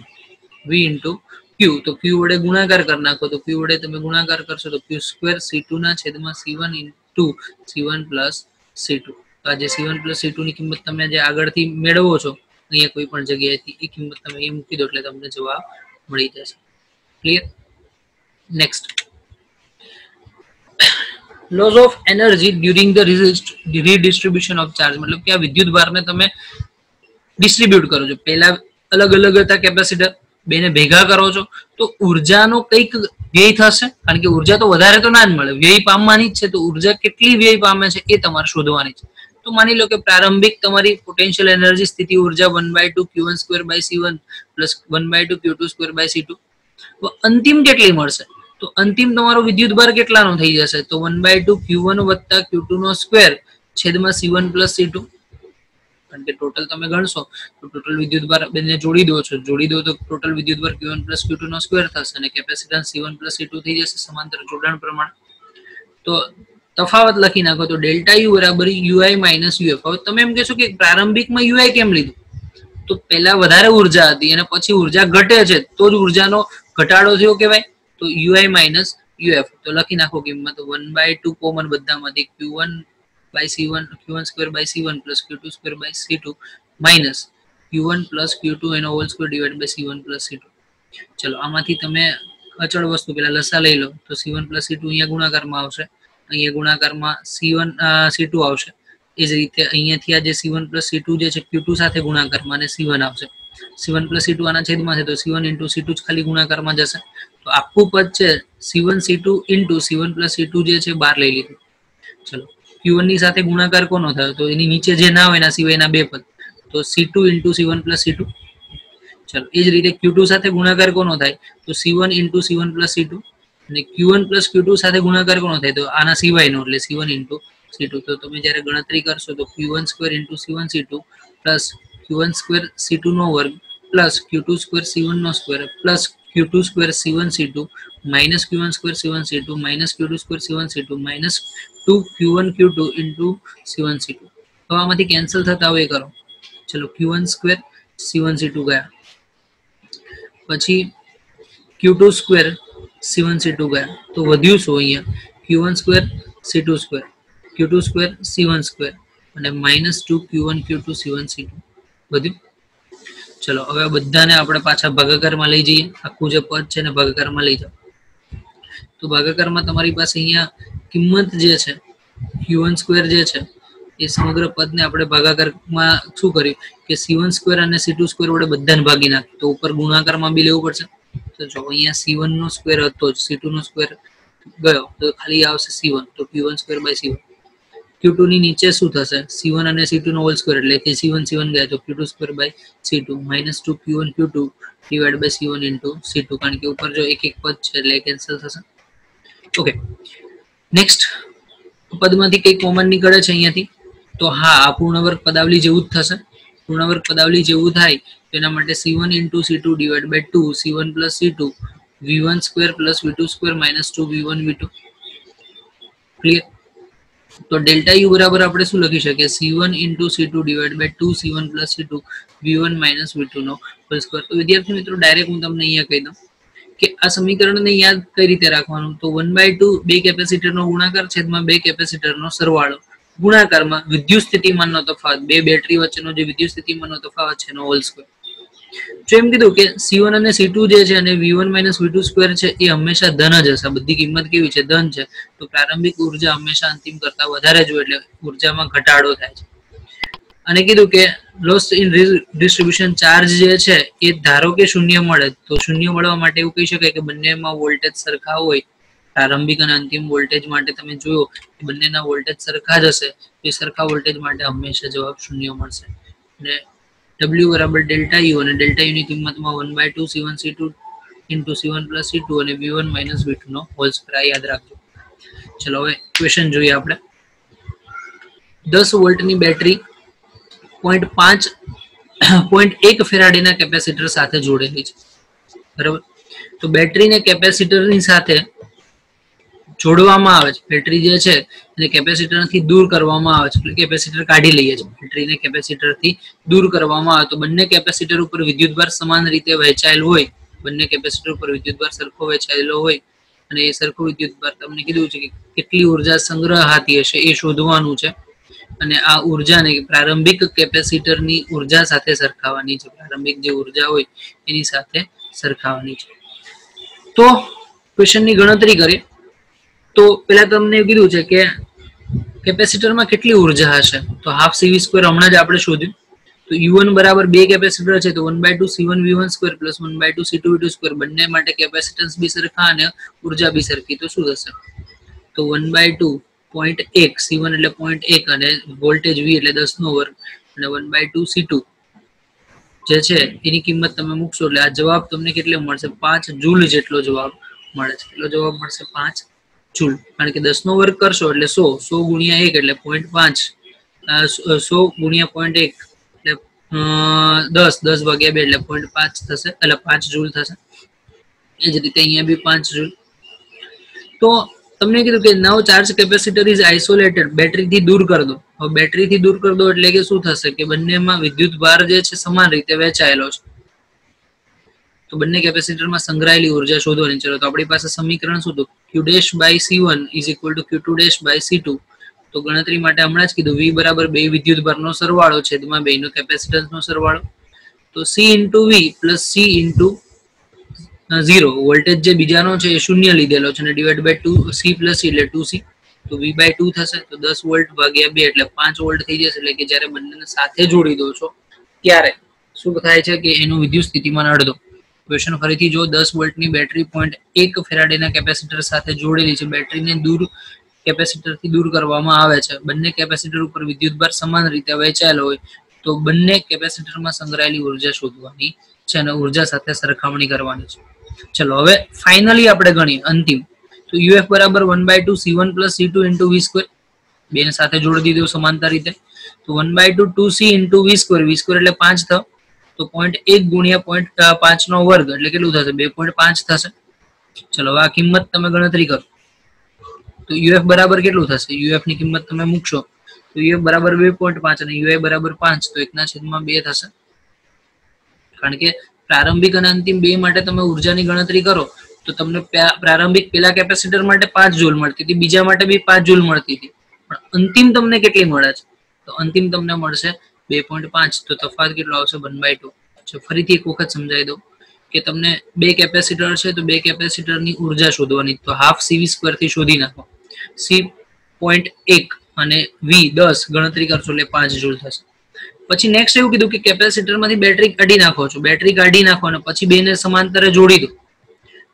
A: V into Q તો ક્યુ વડે ગુણાકાર કરી નાખો. તો ક્યુ વડે તમે ગુણાકાર કરશો તો ક્યુ સ્ક્વેર સી ટુ ના છેદમાં C one into C one plus C two તો આ જે C one plus C two ની કિંમત તમે જે આગળથી મેળવો છો, અહીંયા કોઈ પણ જગ્યાએથી એ કિંમત તમે એ મૂકી દો એટલે તમને જવાબ મળી જશે. Clear next loss of energy during the redistribution of charge મતલબ કે આ વિદ્યુત ભારને તમે ડિસ્ટ્રીબ્યુટ કરો છો. પહેલા અલગ અલગ હતા કેપેસિટર બેને ભેગા કરો છો. તો ઉર્જાનો કંઈક વ્યય થશે. કારણ કે ઊર્જા તો વધારે તો ના જ મળે. વ્યય પામવાની જ છે. તો ઊર્જા કેટલી વ્યય પામે છે એ તમારે શોધવાની છે. તો માની લો કે પ્રારંભિક તમારી પોટેન્શિયલ એનર્જી સ્થિતિ ઊર્જા one by two Q one square by C one plus one by two Q two square by C two અંતિમ કેટલી મળશે? તો અંતિમ તમારો વિદ્યુત ભાર કેટલાનો થઈ જશે? તો one by two Q one વત્તા ક્યુ ટુ નો સ્ક્વેર છેદમાં C one plus C two કારણ કે ટોટલ તમે ગણશો, તો ટોટલ વિદ્યુત ભાર બંને જોડી દો છો. જોડી દો તો ટોટલ વિદ્યુત ભાર ક્યુ વન પ્લસ ક્યુ નો સ્ક્વેર થશે અને capacitance C one plus C two થઈ જશે સમાંતર જોડાણ પ્રમાણે. તો તફાવત લખી નાખો તો ડેલ્ટા યુ બરાબર U I minus U F હવે તમે એમ કહેશો કે પ્રારંભિકમાં યુઆઈ કેમ લીધું? તો પહેલા વધારે ઊર્જા હતી અને પછી ઊર્જા ઘટે છે. તો જ ઉર્જાનો ઘટાડો થયો કહેવાય. તો યુઆઈ માઇનસ યુએફ તો લખી નાખો કિંમત વન બાય ટુ કોમન બધામાંથી Q one by C one Q one square by C one plus Q two square by C two minus Q one plus Q two એનો whole square divide by C one plus C ચલો, આમાંથી તમે અચળ વસ્તુ પેલા લસા લઈ લો. તો સી વન પ્લસ સી અહીંયા ગુણાકારમાં આવશે. અહીંયા ગુણાકારમાં સી વન સી ટુ આવશે. એ જ રીતે અહીંયાથી આ જે સી વન પ્લસ સી જે છે ક્યુ સાથે ગુણાકારમાં અને સી વન આવશે. સી પ્લસ સી આના છેદમાં છે, તો C one into C two જ ખાલી ગુણાકારમાં જશે. તો આખું પદ છે C one C two into C one plus C two જે છે બાર લઈ લીધું. ચલો. ક્યુ ની સાથે ગુણાકાર કોનો થયો? તો એની નીચે જે ના હોય એના સિવાયના બે પદ. તો C two into C one plus C two ચલો. એ જ રીતે ક્યુ ટુ સાથે ગુણાકાર કોનો થાય? તો C one into C one plus C two અને Q one plus Q two સાથે ગુણાકાર કોનો થાય? તો આના સિવાયનો, એટલે C one into C two તો તમે જ્યારે ગણતરી કરશો, તો Q one square into C one C two plus Q one square C two નો વર્ગ plus Q two square C one નો square plus Q two square C one C two minus Q one square C one C two minus Q two square C one C two minus two Q one Q two into C one C two હવે આમાંથી cancel થતા હોય કરો ચલો Q one square C one C two ગયા પછી Q two square C one C two ગયા તો વધ્યું શું અહીંયા Q one square C two square Q two square C one square અને minus two Q one Q two C one C two વધ્યું ચલો, હવે બધાને આપણે પાછા ભાગાકારમાં લઈ જઈએ. આખું જે પદ છે ને લઈ જાઓ. તો ભાગાકારમાં તમારી પાસે અહીંયા કિંમત જે છે ક્યુ સ્ક્વેર જે છે, એ સમગ્ર પદને આપણે ભાગાકારમાં શું કર્યું? કે સી વન સ્ક્વેર અને સી ટુ સ્ક્વેર વડે બધાને ભાગી નાખ્યું. તો ઉપર ગુણાકારમાં બી લેવું પડશે. તો જો અહીંયા સી વન નો સ્ક્વેર હતો જ સી ટુ નો સ્ક્વેર ગયો, તો ખાલી આવશે સી વન. તો Q one square by C one. Q ની નીચે શું થશે? સી અને સી નો હોલ સ્ક્વેર એટલે કે સી વન સી વન ગયા તો Q two square by C two minus two Q one Q two divide by C one into C two કારણ કે ઉપર જો એક એક પદ છે એટલે કેન્સલ થશે. ઓકે નેક્સ્ટ પદમાંથી કઈ કોમન નીકળે છે અહીંયાથી, તો હા, આ પૂર્ણવર્ગ પદાવલી જેવું જ થશે. પૂર્ણવર્ગ પદાવલી જેવું થાય, તો એના માટે C one into C two divide by two C one plus C two V one square plus V two square minus two V one V two clear તો ડેલ્ટા યુ બરાબર આપણે શું લખી શકીએ? C one into C two divide by two C one plus C two V one minus V two no whole square તો વિદ્યાર્થી મિત્રો direct હું તમને અહીંયા કહી દઉં કે આ સમીકરણને યાદ કઈ રીતે રાખવાનું? તો વન બાય ટુ બે કેપેસિટરનો ગુણાકાર છેદમાં બે કેપેસિટરનો સરવાળો. ગુણાકારમાં વિદ્યુત સ્થિતિમાનનો તફાવત, બે બેટરી વચ્ચેનો જે વિદ્યુત સ્થિતિમાનનો તફાવત છે એનો હોલ સ્ક્વેર જો એમ કીધું કે સી વન અને સી ટુ જે છે અને V one minus V two square છે, એ હંમેશા ધન જ હશે. બધી કિંમત કેવી છે? ધન છે. તો પ્રારંભિક ઊર્જા હંમેશા અંતિમ કરતા વધારે જ હોય એટલે ઉર્જામાં ઘટાડો થાય છે. અને કીધું કે લોસ ઇન ડિસ્ટ્રીબ્યુશન ચાર્જ જે છે, એ ધારો કે શૂન્ય મળે, તો શૂન્ય મળવા માટે એવું કહી શકાય કે બંનેમાં વોલ્ટેજ સરખા હોય, પ્રારંભિક અને અંતિમ વોલ્ટેજ માટે તમે જોયો કે બંનેના વોલ્ટેજ સરખા જ હશે એ સરખા વોલ્ટેજ માટે હંમેશા જવાબ શૂન્ય મળશે. અને ડબલ્યુ બરાબર ડેલ્ટા યુ અને ડેલ્ટા યુની કિંમતમાં one by two C one C two into C one plus C અને V one minus V two નો હોલ સ્ક્વેર યાદ રાખજો. ચલો હવે ક્વેશ્ચન જોઈએ આપણે. દસ વોલ્ટની બેટરી પોઈન્ટ પાંચ પોઈન્ટ એક ફેરાડીના કેપેસિટર સાથે જોડેલી છે. બરાબર? તો બેટરીને કેપેસિટરની સાથે જોડવામાં આવે છે. બેટરી જે છે, એને કેપેસિટરથી દૂર કરવામાં આવે છે. કેપેસિટર કાઢી લઈએ છીએ. બેટરીને કેપેસિટરથી દૂર કરવામાં આવે તો બંને કેપેસિટર ઉપર વિદ્યુતભાર સમાન રીતે વહેંચાયેલ હોય. બંને કેપેસિટર ઉપર વિદ્યુતભાર સરખો વહેંચાયેલો હોય. અને એ સરખો વિદ્યુતભાર તમને કીધું છે કે કેટલી ઊર્જા સંગ્રહાતી હશે એ શોધવાનું છે. અને આ ઉર્જાને પ્રારંભિક કેપેસિટરની ઊર્જા સાથે સરખાવવાની છે. પ્રારંભિક જે ઊર્જા હોય એની સાથે સરખાવવાની છે. તો ક્વેશ્ચનની ગણતરી કરીએ. તો પેલા તમને કીધું છે કે કેપેસિટરમાં કેટલી ઊર્જા હશે? તો હાફ સીવી સ્ક્વેર હમણાં જ આપણે શોધ્યું. તો યુ બરાબર બે કેપેસિટર છે, તો one by two C one V one square plus one by two C two V two square બંને માટે કેપેસિટન્સ બી સરખા અને ઊર્જા બી સરખી. તો શું થશે? તો વન બાય ટુ પોઈન્ટ એક સી વન એટલે પોઈન્ટ એક અને વોલ્ટેજ વી એટલે દસ નો વર્ગ, અને one by two C two જે છે, એની કિંમત તમે મૂકશો એટલે આ જવાબ તમને કેટલો મળશે? પાંચ જૂલ જેટલો જવાબ મળે છે. કેટલો જવાબ મળશે? પાંચ જૂલ કારણ કે દસ નો વર્ગ કરશો એટલે સો સો ગુણ્યા એક એટલે પોઈન્ટ પાંચ સો ગુણ્યા પોઈન્ટ એક એટલે દસ દસ ભાગ્યા બે એટલે પોઈન્ટ પાંચ થશે, એટલે પાંચ જૂલ થશે. એ જ રીતે અહીંયા બી પાંચ જૂલ. તો તમને કીધું કે નવ ચાર્જ કેપેસિટર ઇઝ આઇસોલેટેડ બેટરીથી દૂર કરી દો. હવે બેટરીથી દૂર કરી દો એટલે કે શું થશે? કે બંનેમાં વિદ્યુત ભાર જે છે, સમાન રીતે વહેંચાયેલો છે. તો બંને કેપેસિટરમાં સંગ્રહાયેલી ઊર્જા શોધવાની ચલો તો આપણી પાસે સમીકરણ શું હતું? Q dash by C one is equal to Q two dash by C two તો ગણતરી માટે હમણાં જ કીધું વી બરાબર બે વિદ્યુત ભારનો સરવાળો છે તેમાં બેનો કેપેસિટન્સનો સરવાળો. તો C into V plus C into zero voltage જે બીજાનો છે એ શૂન્ય લીધેલો છે અને divide by two C plus C એટલે ટુ સી તો વી બાય ટુ થશે, તો દસ વોલ્ટ ભાગ્યા બે એટલે પાંચ વોલ્ટ થઈ જશે. એટલે કે જ્યારે બંનેને સાથે જોડી દો છો, ત્યારે શું થાય છે કે એનું વિદ્યુત સ્થિતિમાન અડધો. ક્વેશ્ચન ફરીથી જો દસ વોલ્ટની બેટરી પોઈન્ટ એક ફેરાડેના કેપેસિટર સાથે જોડેલી છે. બેટરીને દૂર કેપેસિટરથી દૂર કરવામાં આવે છે. બંને કેપેસિટર ઉપર વિદ્યુતભાર સમાન રીતે વહેંચાયેલો હોય તો બંને કેપેસિટરમાં સંગ્રહાયેલી ઊર્જા શોધવાની છે અને ઊર્જા સાથે સરખામણી કરવાની છે. ચલો, હવે ફાઇનલી આપણે ગણીએ, અંતિમ. તો યુએફ બરાબર one by two C one plus C two into V square બેને સાથે જોડી દીધું સમાનતા રીતે. તો one by two two C into V square V square એટલે પાંચ થયો તો પોઈન્ટ એક ગુણ્યા પોઈન્ટ પાંચ નો વર્ગ એટલે કેટલું થશે? બે પોઈન્ટ પાંચ થશે. ચલો આ કિંમત તમે ગણતરી કરો. તો યુએફ બરાબર કેટલું થશે? યુએફની કિંમત તમે મૂકશો. તો યુએફ બરાબર બે પોઈન્ટ પાંચ અને યુએ બરાબર પાંચ, તો એકના છેદમાં બે થશે. કારણ કે પ્રારંભિક અને અંતિમ બે માટે તમે ઉર્જાની ગણતરી કરો, તો તમને પ્રારંભિક પેલા કેપેસિટર માટે પાંચ જૂલ મળતી હતી, બીજા માટે બી પાંચ જૂલ મળતી હતી. પણ અંતિમ તમને કેટલી મળે છે? તો અંતિમ તમને મળશે બે પોઈન્ટ પાંચ, તો તફાવત કેટલો આવશે? One by two. ફરીથી એક વખત સમજાવી દઉં કે તમને બે કેપેસિટર છે, તો બે કેપેસિટરની ઊર્જા શોધવાની, તો હાફ સીવી સ્ક્વેરથી શોધી નાખો. સી પોઈન્ટ એક અને વી દસ ગણતરી કરશો એટલે પાંચ જૂલ થશે. પછી નેક્સ્ટ એવું કીધું કે કેપેસિટરમાંથી બેટરી કાઢી નાખો છો. બેટરી કાઢી નાખો અને પછી બેને સમાંતરે જોડી દો.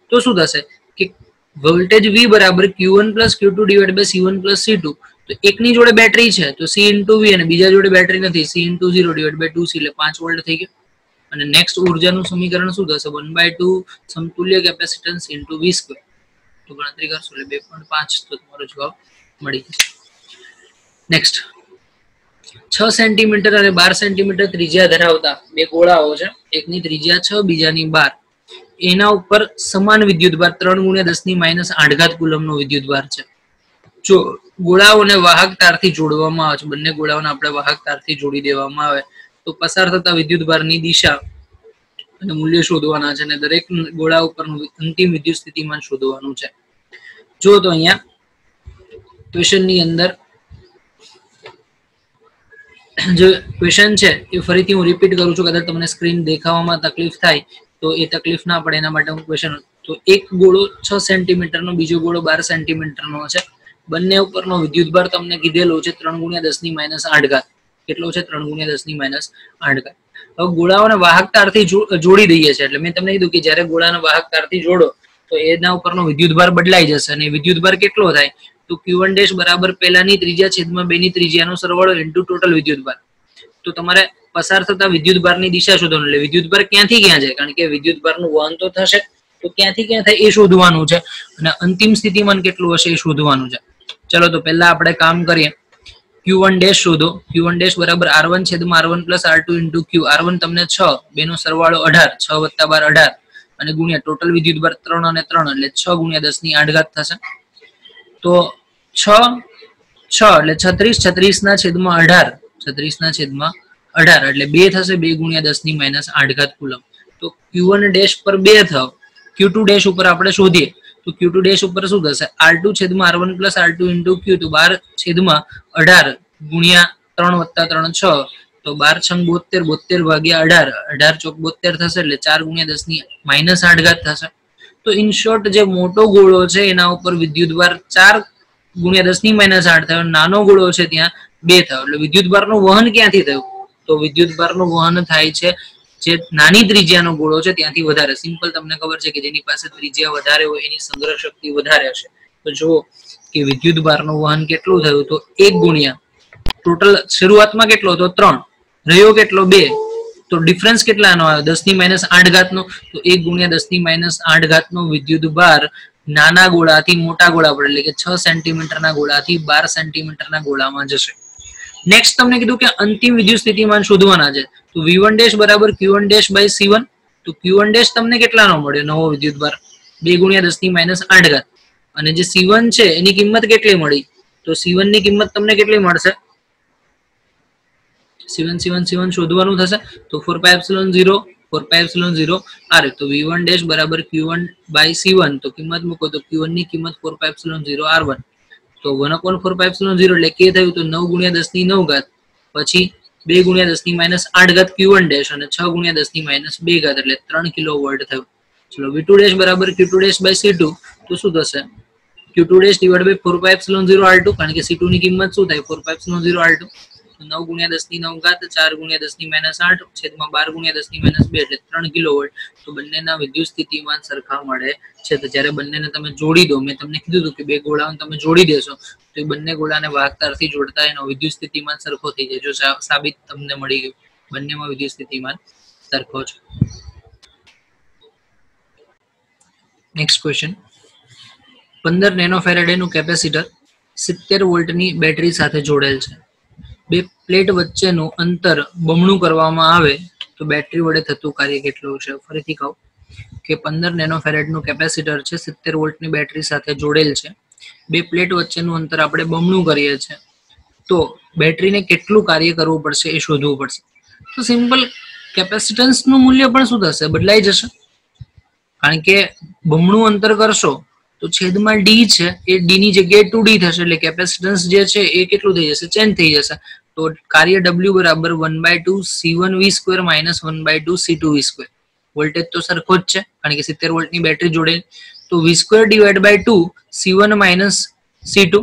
A: તો શું થશે? કે વોલ્ટેજ વી બરાબર Q one plus Q two divide by C one plus C two તો એકની જોડે બેટરી છે, તો સી ઇન્ટુ વી અને બીજા જોડે બેટરી નથી. C into zero divide by two C એટલે પાંચ વોલ્ટ થઈ ગયો. અને નેક્સ્ટ ઉર્જાનું સમીકરણ શું થશે? વન બાય ટુ સમતુલ્ય કેપેસિટન્સ ઇન્ટુ વી સ્ક્વેર તો ગણતરી કરશો એટલે બે પોઈન્ટ પાંચ તો તમારો જવાબ મળી જશે. નેક્સ્ટ છ સેન્ટીમીટર અને બાર સેન્ટીમીટર ત્રિજ્યા ધરાવતા બે ગોળાઓ છે. એકની ત્રિજ્યા છ, બીજાની બાર. એના ઉપર સમાન વિદ્યુત ભાર ત્રણ ગુણ્યા દસની માઇનસ આઠઘાત કુલમનો વિદ્યુત ભાર છે. જો ગોળાઓને વાહક તારથી જોડવામાં આવે છે, બંને ગોળાઓને આપણે વાહક તારથી જોડી દેવામાં આવે, તો પસાર થતા વિદ્યુત ભારની દિશા અને મૂલ્ય શોધવાના છે અને દરેક ગોળા ઉપરનું અંતિમ વિદ્યુત સ્થિતિમાન શોધવાનું છે. જો તો અહીંયા ક્વેશ્ચનની અંદર જે ક્વેશ્ચન છે, એ ફરીથી હું રિપીટ કરું છું, કદાચ તમને સ્ક્રીન દેખાવામાં તકલીફ થાય, તો એ તકલીફ ના પડે, એના માટે હું ક્વેશ્ચન તો એક ગોળો છ સેન્ટીમીટરનો બીજો ગોળો બાર સેન્ટીમીટરનો છે. બંને ઉપરનો વિદ્યુતભાર તમને કીધેલો છે ત્રણ ગુણ્યા દસની માઇનસ આઠ ઘાત. કેટલો છે? ત્રણ ગુણ્યા દસની માઇનસ આઠ ઘાત. હવે ગોળાઓને વાહક તારથી જોડી દઈએ છીએ. એટલે મેં તમને કીધું કે જ્યારે ગોળાને વાહક તારથી જોડો, તો એના ઉપરનો વિદ્યુતભાર બદલાઈ જશે અને વિદ્યુતભાર કેટલો થાય? તો ક્યુ વન ડેશ બરાબર પહેલાની ત્રીજા છેદમાં બે ની ત્રિજ્યાનો સરવાળો ઇન્ટુ ટોટલ વિદ્યુતભાર. તો તમારે પસાર થતા વિદ્યુતભારની દિશા શોધવાનું. એટલે વિદ્યુતભાર ક્યાંથી ક્યાં જાય? કારણ કે વિદ્યુતભારનું વહન તો થશે. તો ક્યાંથી ક્યાં થાય? એ શોધવાનું છે. અને અંતિમ સ્થિતિમાન કેટલું હશે? એ શોધવાનું છે. ચલો તો પહેલા આપણે કામ કરીએ. ક્યુ વન ડેશ શોધો. ક્યુ વન ડેશ બરાબર આર વન છેદમાં R one plus R two into Q R તમને છ બેનો સરવાળો અઢાર, છ વત્તા બાર અઢાર. અને ગુણ્યા ટોટલ વિદ્યુત ભાર ત્રણ અને ત્રણ, એટલે છ ગુણ્યા દસની આઠ ઘાત થશે. તો છ છ, એટલે છત્રીસ છત્રીસ ના છેદમાં અઢાર. છત્રીસ ના છેદમાં અઢાર, એટલે બે થશે, બે ગુણ્યા દસની માઇનસ આઠ ઘાત કુલમ તો ક્યુ વન ડેશ પર બે થાવ ક્યુ ટુ ડેશ ઉપર આપણે શોધીએ. તો ક્યુ ટુ ડેશ ઉપર શું થશે? આર ટુ છેદમાં R one plus R two into Q તો બાર છેદમાં અઢાર ગુણ્યા ત્રણ વત્તા ત્રણ છ, તો બાર છંગ બોતેર બોતેર ભાગ્યા અઢાર અઢાર ચોક બોતેર થશે એટલે ચાર ગુણ્યા દસની માઇનસ આઠ ઘાત થશે. તો ઇન શોર્ટ જે મોટો ગોળો છે, એના ઉપર વિદ્યુત ભાર ચાર ગુણ્યા દસની માઇનસ આઠ થયો. નાનો ગોળો છે ત્યાં બે થયો. એટલે વિદ્યુત ભારનું વહન ક્યાંથી થયું? તો વિદ્યુત ભારનું વહન થાય છે જે નાની ત્રિજ્યાનો ગોળો છે ત્યાંથી વધારે. સિમ્પલ તમને ખબર છે કે જેની પાસે ત્રિજ્યા વધારે હોય, એની સંગ્રહ શક્તિ વધારે હશે. તો જુઓ કે વિદ્યુત ભારનું વહન કેટલું થયું તો એક ગુણ્યા ટોટલ શરૂઆતમાં કેટલો હતો? ત્રણ. રહ્યો કેટલો? બે. તો ડિફરન્સ કેટલાનો આવ્યો? દસની માઇનસ આઠ ઘાતનો. તો એક ગુણ્યા દસની માઇનસ આઠ ઘાતનો વિદ્યુત ભાર નાના ગોળાથી મોટા ગોળા પર, એટલે કે છ સેન્ટીમીટરના ગોળાથી બાર સેન્ટીમીટરના ગોળામાં જશે. નેક્સ્ટ તમને કીધું કે અંતિમ વિદ્યુત સ્થિતિમાન શોધવાના છે. તો વી વન ડેશ બરાબર Q one dash by C one તો ક્યુ વન ડેશ તમને કેટલાનો મળ્યો? નવો વિદ્યુત ભાર. બે ગુણ્યા દસની માઇનસ આઠ ઘાત. અને જે સી વન છે, એની કિંમત કેટલી મળી? તો સી વનની કિંમત તમને કેટલી મળશે? સીવન સીવન સીવન શોધવાનું થશે. તો four pi epsilon zero four pi epsilon zero R તો વી વન ડેશ બરાબર Q one by C one તો કિંમત મૂકો. તો ક્યુ વનની કિંમત four pi epsilon zero R one તો વન અપોન ફોર પાઇપ નો ઝીરો એટલે કે થયું તો નવ ગુણ્યા દસની નવ ઘાત, પછી બે ગુણ્યા દસની માઇનસ આઠ ઘાત ક્યુ વન ડેશ અને છ ગુણ્યા દસની માઇનસ બે ઘાત એટલે ત્રણ કિલો વોલ્ટ થયું. ચલો વી ટુ ડેશ બરાબર Q two dash by C two તો શું થશે? Q two dash divide by four pi zero R two કારણ કે સી ટુ ની કિંમત શું થાય? Four pi zero R two નવ ગુણ્યા દસની નવ ઘાત, ચાર ગુણ્યા દસની માઇનસ આઠ, છેદમાં બાર ગુણ્યા દસની માઇનસ બે, એટલે ત્રણ કિલો વોલ્ટ. તો બંનેના વિદ્યુત સ્થિતિમાન સરખા મળે છે. તો જ્યારે બંનેને તમે જોડી દો, મેં તમને કીધું હતું કે બે ગોળાઓને તમે જોડી દેશો, તો એ બંને ગોળાને વાહકતારથી જોડતા એનો વિદ્યુત સ્થિતિમાન સરખો થઈ જાય. જો સાબિત તમને મળી ગયું, બંનેમાં વિદ્યુત સ્થિતિમાન સરખો છે. નેક્સ્ટ ક્વેશ્ચન પંદર નેનો ફેરેડેનું કેપેસિટર સિત્તેર વોલ્ટની બેટરી સાથે જોડેલ છે. બે પ્લેટ વચ્ચેનું અંતર બમણું કરવામાં આવે, તો બેટરી વડે થતું કાર્ય કેટલું છે? ફરીથી કહું કે પંદર નેનોફેરેડનું કેપેસિટર છે, સિત્તેર વોલ્ટની બેટરી સાથે જોડેલ છે. બે પ્લેટ વચ્ચેનું અંતર આપણે બમણું કરીએ છીએ, તો બેટરીને કેટલું કાર્ય કરવું પડશે એ શોધવું પડશે. તો સિમ્પલ કેપેસિટન્સનું મૂલ્ય પણ શું થશે? બદલાઈ જશે. કારણ કે બમણું અંતર કરશો, તો છેદમાં ડી છે, એ ડી ની જગ્યાએ ટુ ડી થશે, એટલે કેપેસિટન્સ જે છે એ કેટલું થઈ જશે? ચેન્જ થઈ જશે. તો કાર્ય ડબલ્યુ બરાબર one by two C one V square minus one by two C two V square voltage તો સરખો જ છે, કારણ કે સિત્તેર વોલ્ટની બેટરી જોડે. તો V square divide by two C one minus C two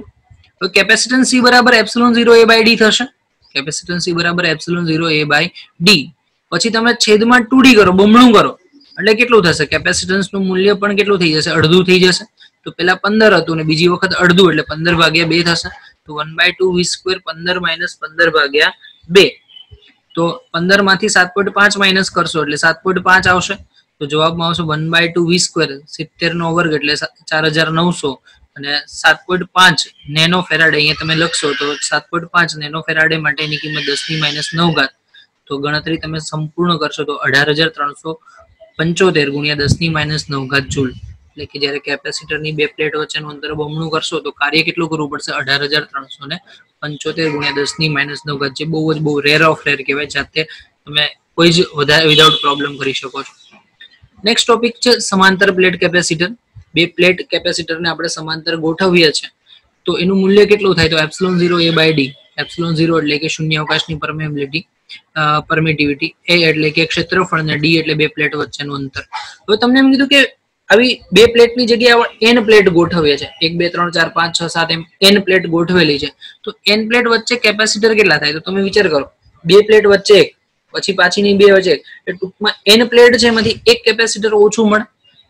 A: તો કેપેસિટન્સ સી બરાબર epsilon zero A by D થશે. કેપેસિટન્સ સી બરાબર epsilon zero A by D પછી તમે છેદમાં ટુ કરો, બમણું કરો. એટલે કેટલું થશે? કેપેસિટન્સનું મૂલ્ય પણ કેટલું થઈ જશે? અડધું થઈ જશે. તો પેલા પંદર હતું ને બીજી વખત અડધું, એટલે પંદર ભાગ્યા બે થશે. તો one by two V square પંદર માઇનસ પંદર ભાગ્યા બે. તો પંદરમાંથી સાત પોઈન્ટ પાંચ માઇનસ કરશો એટલે સાત પોઈન્ટ પાંચ આવશે. તો જવાબમાં આવશે one by two V square સિત્તેર નો વર્ગ એટલે ચાર હજાર નવસો અને સાત પોઈન્ટ પાંચ નેનો ફેરાડે અહીંયા તમે લખશો તો સાત પોઈન્ટ પાંચ નેનો ફેરાડે માટેની કિંમત દસની માઇનસ નવ ઘાત. તો ગણતરી તમે સંપૂર્ણ કરશો તો અઢાર હજાર ત્રણસો પંચોતેર ગુણ્યા દસની માઇનસ નવ ઘાત જૂલ. એટલે કે જ્યારે કેપેસિટરની બે પ્લેટ વચ્ચેનું અંતર બમણું કરશો તો કાર્ય કેટલું કરવું પડશે? અઢાર હજાર ત્રણસો ને પંચોતેર ગુણ્યા દસની માઇનસ નવ ઘાત જે બહુ જ બહુ રેર ઓફ રેર કહેવાય, જાતે તમે કોઈ જ વધારે વિધાઉટ પ્રોબ્લેમ કરી શકો છો. નેક્સ્ટ ટોપિક છે સમાંતર પ્લેટ કેપેસિટર. બે પ્લેટ કેપેસિટરને આપણે સમાંતર ગોઠવીએ છીએ. તો એનું મૂલ્ય કેટલું થાય? તો epsilon zero A by D. Epsilon zero એટલે કે શૂન્ય અવકાશની પરમેબિલિટી પરમિટિવિટી એ એટલે કે ક્ષેત્રફળ અને ડી એટલે બે પ્લેટ વચ્ચેનું અંતર. હવે તમને એમ કીધું કે આવી બે પ્લેટની જગ્યાએ એન પ્લેટ ગોઠવીએ છે એક, બે, ત્રણ, ચાર, પાંચ, છ, સાત એમ એન પ્લેટ ગોઠવેલી છે. તો એન પ્લેટ વચ્ચે કેપેસિટર કેટલા થાય? તો તમે વિચાર કરો. બે પ્લેટ વચ્ચે એક, પછી પાછીની બે વચ્ચે એટલે ટૂંકમાં એન પ્લેટ છે એમાંથી એક કેપેસિટર ઓછું મળે.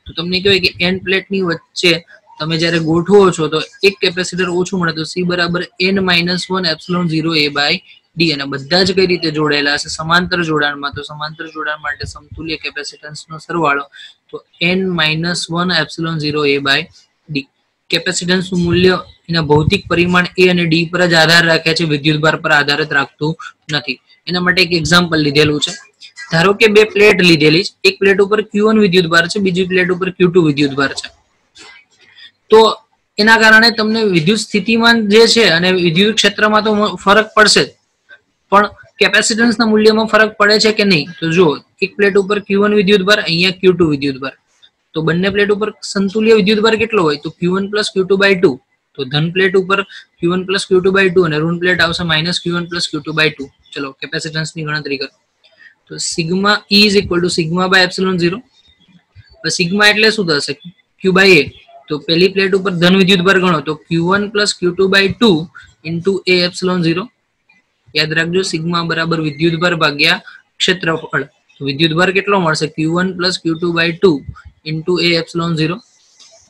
A: તો તમને કહેવાય કે એન પ્લેટની વચ્ચે તમે જ્યારે ગોઠવો છો તો એક કેપેસિટર ઓછું મળે. તો સી બરાબર N minus one epsilon zero A by D અને બધા જ કઈ રીતે જોડાયેલા છે સમાંતર જોડાણમાં તો સમાંતર જોડાણ માટે સમતુલ્ય કેપેસિટન્સનો સરવાળો તો N minus one epsilon zero A by D કેપેસિટન્સનું મૂલ્ય એના ભૌતિક પરિમાણ એ અને ડી પર જ આધાર રાખે છે વિદ્યુતભાર પર આધારિત રાખતું નથી. એના માટે એક એક્ઝામ્પલ લીધેલું છે. ધારો કે બે પ્લેટ લીધેલી છે. એક પ્લેટ ઉપર ક્યુ વન વિદ્યુતભાર છે, બીજી પ્લેટ ઉપર ક્યુ ટુ વિદ્યુતભાર છે. તો એના કારણે તમને વિદ્યુત સ્થિતિમાન જે છે અને વિદ્યુત ક્ષેત્રમાં તો ફરક પડશે પણ કેપેસિટન્સના મૂલ્યમાં ફરક પડે છે કે નહીં? તો જુઓ, એક પ્લેટ ઉપર ક્યુ વન વિદ્યુતભાર અહીંયા ક્યુ ટુ વિદ્યુતભાર તો બંને પ્લેટ ઉપર સંતુલ્ય વિદ્યુતભાર કેટલો હોય? તો Q one plus Q two by two તો ધન પ્લેટ ઉપર Q one plus Q two by two અને ઋણ પ્લેટ આવશે minus Q one plus Q two by two ચલો કેપેસિટન્સની ગણતરી કરો. તો sigma E is equal to sigma by epsilon zero sigma એટલે શું થશે? ક્યુ બાય એ તો પહેલી પ્લેટ ઉપર ધન વિદ્યુતભાર ગણો, તો Q one plus Q two by two into A epsilon zero યાદ રાખજો, સિગ્મા બરાબર વિદ્યુતભાર ભાગ્યા ક્ષેત્રફળ. વિદ્યુતભાર કેટલો મળશે? Q one plus Q two by two into A epsilon zero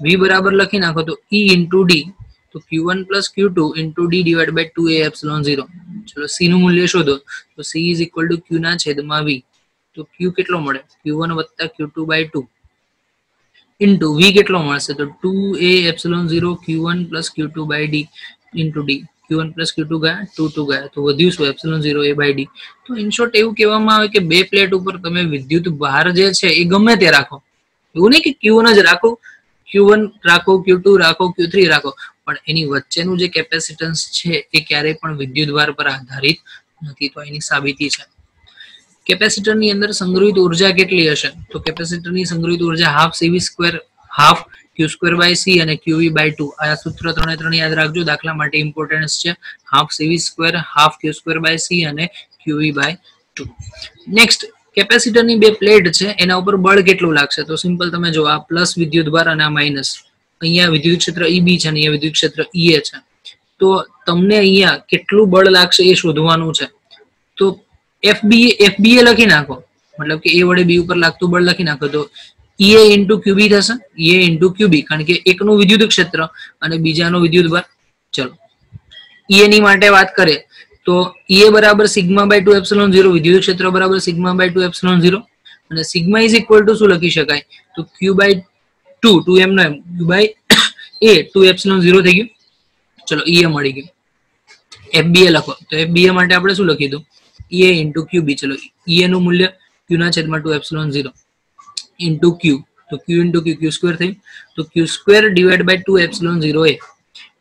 A: V બરાબર લખી નાખો તો ઈ ઇન્ટુ ડી તો Q one plus Q two into D divide by two A epsilon zero ચલો સી નું મૂલ્ય શોધો. તો C is equal to Q ના છેદમાં વી તો ક્યુ કેટલો મળે? ક્યુ વન વત્તા Q two by two into V કેટલો મળશે? તો two A epsilon zero Q one plus Q two by D into D in short એવું કહેવામાં આવે કે બે પ્લેટ ઉપર તમે વિદ્યુત ભાર જે છે એ ગમે તે રાખો. એવું નહીં કે ક્યુ જ રાખો. ક્યુ રાખો ક્યુ રાખો ક્યુ થ્રી રાખો. પણ એની વચ્ચેનું જે કેપેસિટન્સ છે એ ક્યારેય પણ વિદ્યુત ભાર પર આધારિત નથી, તો એની સાબિતી છે. કેપેસિટરની અંદર સંગ્રહિત ઊર્જા કેટલી હશે? તો કેપેસિટરની સંગ્રહિત ઊર્જા half CV square half Q square by C અને ક્યુવી બાય ટુ આ સૂત્ર ત્રણે ત્રણ યાદ રાખજો. દાખલા માટે ઇમ્પોર્ટન્સ છે. Half CV square half Q square by C અને ક્યુવી બાય ટુ નેક્સ્ટ કેપેસિટરની બે પ્લેટ છે. એના ઉપર બળ કેટલું લાગશે? તો સિમ્પલ તમે જો આ પ્લસ વિદ્યુત ભાર અને આ માઇનસ અહીંયા વિદ્યુત ક્ષેત્ર ઈબી છે અને અહીંયા વિદ્યુત ક્ષેત્ર ઈએ છે. તો તમને અહીંયા કેટલું બળ લાગશે એ શોધવાનું છે. તો એફબી એફબીએ લખી નાખો. મતલબ કે એ વડે બી ઉપર લાગતું બળ લખી નાખો. તો ઈએ ઇન્ટુ ક્યુબી થશે ઈએ ઇન્ટુ ક્યુબી કારણ કે એકનું વિદ્યુત ક્ષેત્ર અને બીજાનું વિદ્યુત ભાર. ચલો. ઈએ ની માટે વાત કરીએ, તો ઈએ બરાબર sigma by two epsilon zero, વિદ્યુત ક્ષેત્ર બરાબર sigma by two epsilon zero, અને સિગ્મા ઇઝ ઇક્વલ ટુ શું લખી શકાય? તો ક્યુ બાય ટુ ટુ એમ નો એમ Q by A two epsilon zero થઈ ગયું. ચલો ઈએ મળી ગયું. એફબીએ લખો. તો એફબીએ માટે આપણે શું લખી દઉં? ઈએ ઇન્ટુ ક્યુબી ચલો ઈએ નું મૂલ્ય ક્યુ ના છેદમાં two epsilon zero. Into Q તો Q into Q Q square થયું તો Q square divide by two epsilon zero A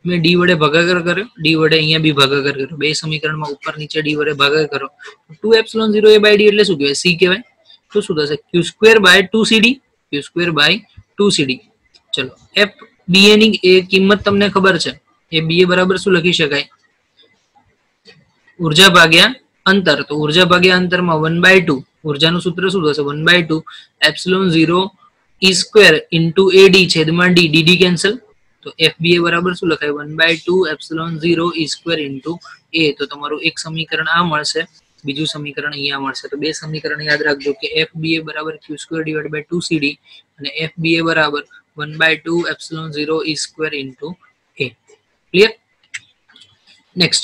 A: મેં ડી વડે ભાગાકાર કર્યો ડી વડે અહીંયા બી ભાગાકાર કર્યો બે સમીકરણમાં ઉપર નીચે ડી વડે ભાગાકાર કરો two epsilon zero A by D એટલે શું કહેવાય સી કહેવાય તો શું થશે Q square by two C D Q square by two C D ચલો એફ બીએ ની એ કિંમત તમને ખબર છે એ બીએ બરાબર શું લખી શકાય ઊર્જા ભાગ્યા અંતર તો ઊર્જા ભાગ્યા અંતરમાં વન બાય ટુ ઉર્જાનું સૂત્ર શું થશે? One by two epsilon zero E square into A D છેદમાં ડી ડીડી કેન્સલ તો એફ બી એ બરાબર શું લખાય? One by two epsilon zero E square into A તો તમારું એક સમીકરણ આ મળશે. બીજું સમીકરણ અહીંયા મળશે. તો બે સમીકરણ યાદ રાખજો કે એફ બી એ બરાબર Q square divide by two C D અને એફ બી એ બરાબર one by two epsilon zero E square into A clear next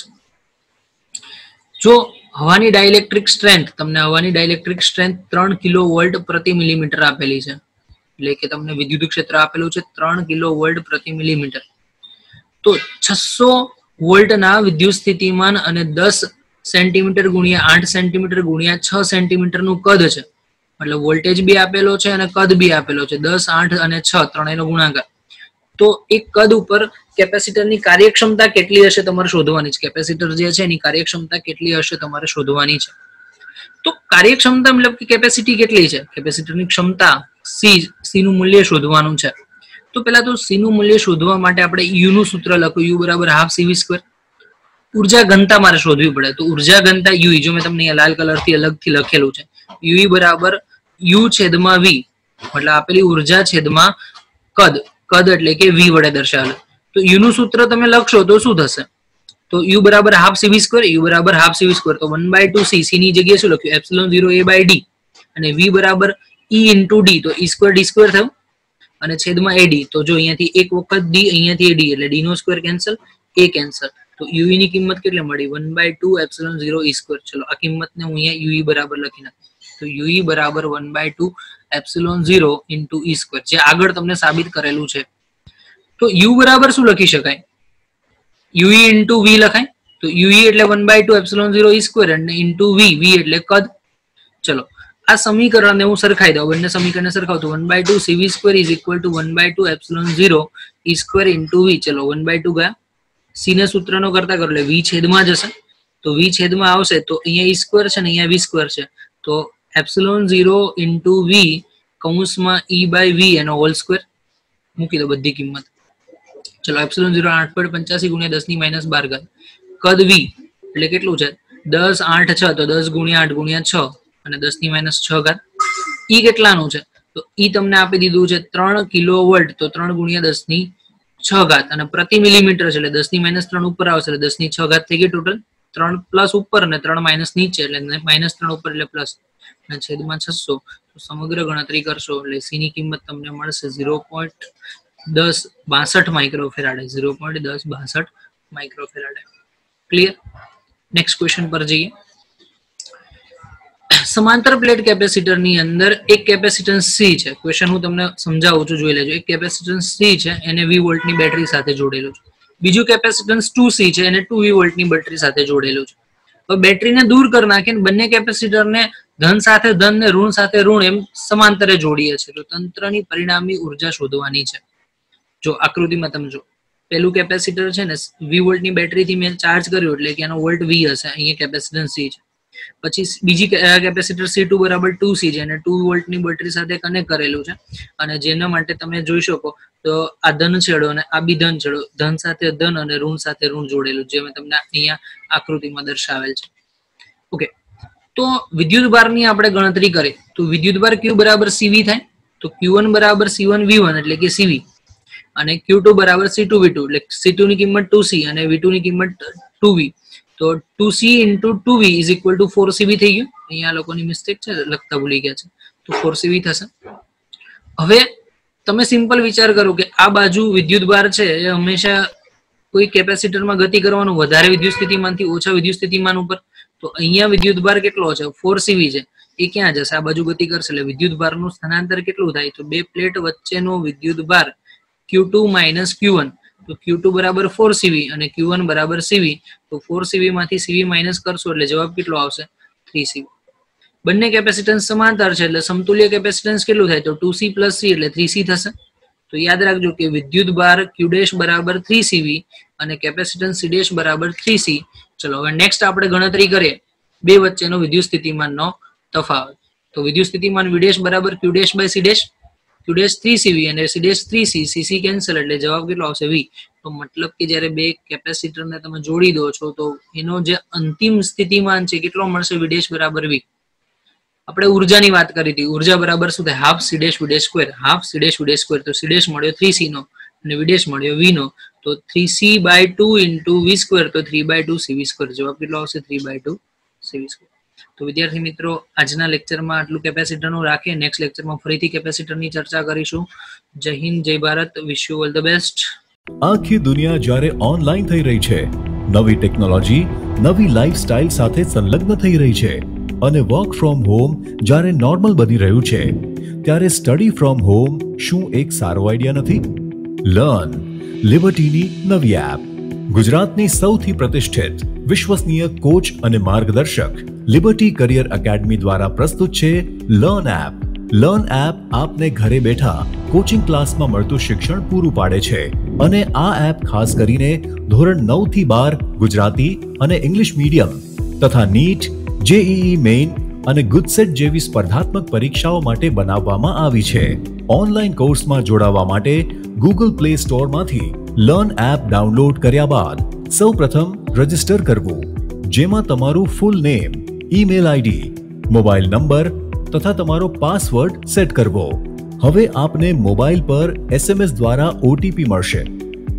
A: જો હવાની ડાયલેક્ટ્રિક સ્ટ્રેન્થ તમને હવાની ડાયલેક્ટ્રિક સ્ટ્રેન્થ ત્રણ કિલો વોલ્ટ પ્રતિ મિલીમીટર આપેલી છે. એટલે કે તમને વિદ્યુત ક્ષેત્ર આપેલું છે ત્રણ કિલો વોલ્ટ પ્રતિ મિલીમીટર. તો છસો વોલ્ટના વિદ્યુત સ્થિતિમાન અને દસ સેન્ટીમીટર ગુણ્યા આઠ સેન્ટીમીટર ગુણ્યા છ સેન્ટીમીટરનું કદ છે. મતલબ વોલ્ટેજ બી આપેલો છે અને કદ બી આપેલો છે. દસ, આઠ અને છ, ત્રણેયનો ગુણાકાર. તો એક કદ ઉપર કેપેસિટરની કાર્યક્ષમતા કેટલી હશે તમારે શોધવાની છે. કેપેસિટર જે છે એની કાર્યક્ષમતા કેટલી હશે તમારે શોધવાની છે. તો કાર્યક્ષમતા મતલબ કે કેપેસિટી કેટલી છે? કેપેસિટરની ક્ષમતા સી સી નું મૂલ્ય શોધવાનું છે. તો પેલા તો સી નું મૂલ્ય શોધવા માટે આપણે યુ નું સૂત્ર લખું, યુ બરાબર હાફ સીવી સ્ક્વેર. ઊર્જા ઘનતા મારે શોધવી પડે. તો ઊર્જા ઘનતા યુ જો મેં તમને લાલ કલરથી અલગથી લખેલું છે. યુ બરાબર યુ છેદમાં વી. મતલબ આપેલી ઊર્જા છેદમાં કદ. કદ એટલે કે વી વડે દર્શાવેલું. તો યુનું સૂત્ર તમે લખશો તો શું થશે? તો યુ બરાબર half C V square U બરાબર હાફ સીવી સ્ક્વેર તો one by two C C ની જગ્યાએ શું લખ્યું? Epsilon zero A by D અને વી બરાબર ઈ ઇન્ટુ ડી તો ઈ સ્ક્વેર ડી સ્ક્વેર થયું. અને છેદમાં એ ડી તો જો અહીંયાથી એક વખત ડી અહીંયાથી એ ડી એટલે ડી નો સ્ક્વેર કેન્સલ એ કેન્સલ તો યુઈ ની કિંમત કેટલી મળી? One by two epsilon zero E square ચલો, આ કિંમતને હું અહીંયા યુઈ બરાબર લખી નાખું. તો યુઈ બરાબર one by two epsilon zero into E square જે આગળ તમને સાબિત કરેલું છે. તો યુ બરાબર શું લખી શકાય? યુઈ ઇન્ટુ વી લખાય? તો યુઈ એટલે one by two epsilon zero E square અને ઇન્ટુ વી વી એટલે કદ. ચલો, આ સમીકરણને હું સરખાઈ દઉં. બંને સમીકરણને સરખાવું તો one by two C V square is equal to one by two epsilon zero E square into V ચલો વન બાય ટુ ગયા. સી ને સૂત્રનો કરતા કરો એટલે વી છેદમાં જશે. તો વી છેદમાં આવશે તો અહીંયા ઈ સ્ક્વેર છે ને અહીંયા વી સ્ક્વેર છે. તો એપ્સિલોન ઝીરો ઇન્ટુ વી કૌંસમાં ઈ બાય વી એનો હોલ સ્ક્વેર મૂકી દો બધી કિંમત. ચલો એપ્સિલોન ઝીરો આઠ પોઈન્ટ પંચ્યાસી ગુણ્યા દસની માઇનસ બાર ઘાત. કદ વી, એટલે કેટલું છે? દસ આઠ છ, તો દસ ગુણ્યા આઠ ગુણ્યા છ, અને દસની માઇનસ છ ઘાત. ઈ કેટલાનું છે? તો ઈ તમને આપી દીધું છે ત્રણ કિલો વોલ્ટ તો ત્રણ ગુણ્યા દસની છ ઘાત. અને પ્રતિ મિલીમીટર છે, એટલે દસની માઇનસ ત્રણ ઉપર આવશે, એટલે દસની છ ઘાત થઈ ગઈ ટોટલ ત્રણ પ્લસ ઉપર અને ત્રણ માઇનસ નીચે, એટલે માઇનસ ત્રણ ઉપર એટલે પ્લસ અને છેદમાં છસો. તો સમગ્ર ગણતરી કરશો, એટલે સીની કિંમત તમને મળશે ઝીરો પોઈન્ટ દસ બાસઠ માઇક્રોફેરાડે ઝીરો પોઈન્ટ દસ બાસઠ માઇક્રોફેરાડે ક્લિયર નેક્સ્ટ ક્વેશ્ચન પર જઈએ. સમાંતર પ્લેટ કેપેસિટરની અંદર એક કેપેસિટન્સ સી છે. ક્વેશ્ચન હું તમને સમજાવું છું, જોઈ લેજો. એક કેપેસિટન્સ સી છે, એને વી વોલ્ટની બેટરી સાથે જોડેલું છે. બીજું કેપેસિટન્સ ટુ સી છે, એને ટુ વી વોલ્ટની બેટરી સાથે જોડેલું છે. તો બેટરીને દૂર કરી નાખીને બંને કેપેસિટરને ધન સાથે ધન ને ઋણ સાથે ઋણ એમ સમાંતરે જોડીએ છે તો તંત્રની પરિણામી ઊર્જા શોધવાની છે. જો આકૃતિમાં તમે જો, પેલું કેપેસિટર છે ને વી વોલ્ટની બેટરીથી મેં ચાર્જ કર્યું એટલે કે એનો વોલ્ટ વી હશે, અહીંયા કેપેસિટન્સ સી છે. પછી બીજી કેપેસિટર સી ટુ બરાબર ટુ સી છે, અને ટુ વોલ્ટની બેટરી સાથે કનેક્ટ કરેલું છે. અને જેના માટે તમે જોઈ શકો, તો આ ધન છેડો અને આ બી ધન છેડો, ધન સાથે ધન અને ઋણ સાથે ઋણ જોડેલું, જે મેં તમને અહીંયા આકૃતિમાં દર્શાવેલ છે. ઓકે, તો વિદ્યુત ભારની આપણે ગણતરી કરીએ તો વિદ્યુત ભાર ક્યુ બરાબર સીવી થાય, તો ક્યુ વન બરાબર સી વન વી વન એટલે કે સીવી અને ક્યુ ટુ બરાબર સી ટુ વી ટુ એટલે C2 ની કિંમત ટુ સી અને V2 ની કિંમત ટુ વી તો two C into two V is equal to four C V થઈ ગયું. અહીંયા લોકોની મિસ્ટેક છે, લખતા ભૂલી ગયા છે. તો ફોર સીવી થશે. હવે તમે સિમ્પલ વિચાર કરો કે આ બાજુ વિદ્યુત ભાર છે, એ હંમેશા કોઈ કેપેસિટરમાં ગતિ કરવાનું વધારે વિદ્યુત સ્થિતિમાનથી ઓછા વિદ્યુત સ્થિતિમાન ઉપર. તો અહીંયા વિદ્યુત ભાર કેટલો છે? ફોર સીવી છે. એ ક્યાં જશે? આ બાજુ ગતિ કરશે. એટલે વિદ્યુત ભારનું સ્થાનાંતર કેટલું થાય? તો બે પ્લેટ વચ્ચેનો વિદ્યુત ભાર ક્યુ માઇનસ ક્યુ વન તો ક્યુ ટુ બરાબર ફોર સીવી અને ક્યુ વન બરાબર સીવી તો ફોર સીવી માંથી સીવી માઇનસ કરશો એટલે જવાબ કેટલો આવશે? થ્રી સીવી બંને કેપેસિટન્સ સમાંતર છે એટલે સમતુલ્ય કેપેસિટન્સ કેટલું થાય? તો ટુ સી પ્લસ સી એટલે થ્રી સી થશે. તો યાદ રાખજો કે વિદ્યુત ભાર ક્યુડેશ બરાબર થ્રી સીવી અને કેપેસિટન્સ સી ડેશ બરાબર થ્રી સી ચલો, હવે નેક્સ્ટ આપણે ગણતરી કરીએ. બે વચ્ચેનો વિદ્યુત સ્થિતિમાનનો તફાવત. તો વિદ્યુત સ્થિતિમાન વિડેશ બરાબર Q dash by C dash Q three C V અને C dash three C C C cancel એટલે જવાબ કેટલો આવશે વી તો મતલબ કે જ્યારે બે કેપેસિટરને તમે જોડી દો છો, તો એનો જે અંતિમ સ્થિતિમાન છે કેટલો મળશે? વિડેશ બરાબર વી આપણે ઉર્જાની વાત કરી હતી. ઊર્જા બરાબર શું થાય? Half C dash V dash square half C dash V dash square તો સીડેશ મળ્યો થ્રી સી નો અને વિડેશ મળ્યો વી નો. તો three C by two into V square તો three by two C V square જવાબ કેટલો આવશે? Three by two C V square તો વિદ્યાર્થી મિત્રો, આજના લેક્ચરમાં આટલું કેપેસિટરનું રાખીએ. નેક્સ્ટ લેક્ચરમાં ફરીથી કેપેસિટરની ચર્ચા કરીશું. જય હિન્દ, જય Bharat. Wish you all the best
B: આખી દુનિયા જ્યારે ઓનલાઈન થઈ રહી છે, નવી ટેકનોલોજી નવી લાઈફસ્ટાઈલ સાથે સંલગ્ન થઈ રહી છે અને વર્ક ફ્રોમ હોમ જ્યારે નોર્મલ બની રહ્યું છે, ત્યારે સ્ટડી ફ્રોમ હોમ શું એક સારો આઈડિયા નથી? લર્ન લિબર્ટીની નવી એપ ગુજરાતની સૌથી પ્રતિષ્ઠિત વિશ્વસનીય કોચ અને માર્ગદર્શક લિબર્ટી કરિયર એકેડમી દ્વારા પ્રસ્તુત છે લર્ન એપ લર્ન એપ આપને ઘરે બેઠા કોચિંગ ક્લાસમાં મળતું શિક્ષણ પૂરું પાડે છે અને આ એપ ખાસ કરીને ધોરણ નવથી બાર ગુજરાતી અને ઇંગ્લિશ મીડિયમ તથા નીટ જેઈઈ મેઇન અને ગુજસેટ જેવી સ્પર્ધાત્મક પરીક્ષાઓ માટે બનાવવામાં આવી છે. ઓનલાઈન કોર્સમાં જોડાવા માટે ગૂગલ પ્લે સ્ટોરમાંથી લર્ન એપ ડાઉનલોડ કર્યા બાદ સૌપ્રથમ રજિસ્ટર કરવું, જેમાં તમારું full name email ID mobile number તથા તમારો પાસવર્ડ સેટ કરવો. હવે આપને મોબાઈલ પર એસએમએસ દ્વારા ઓટીપી મળશે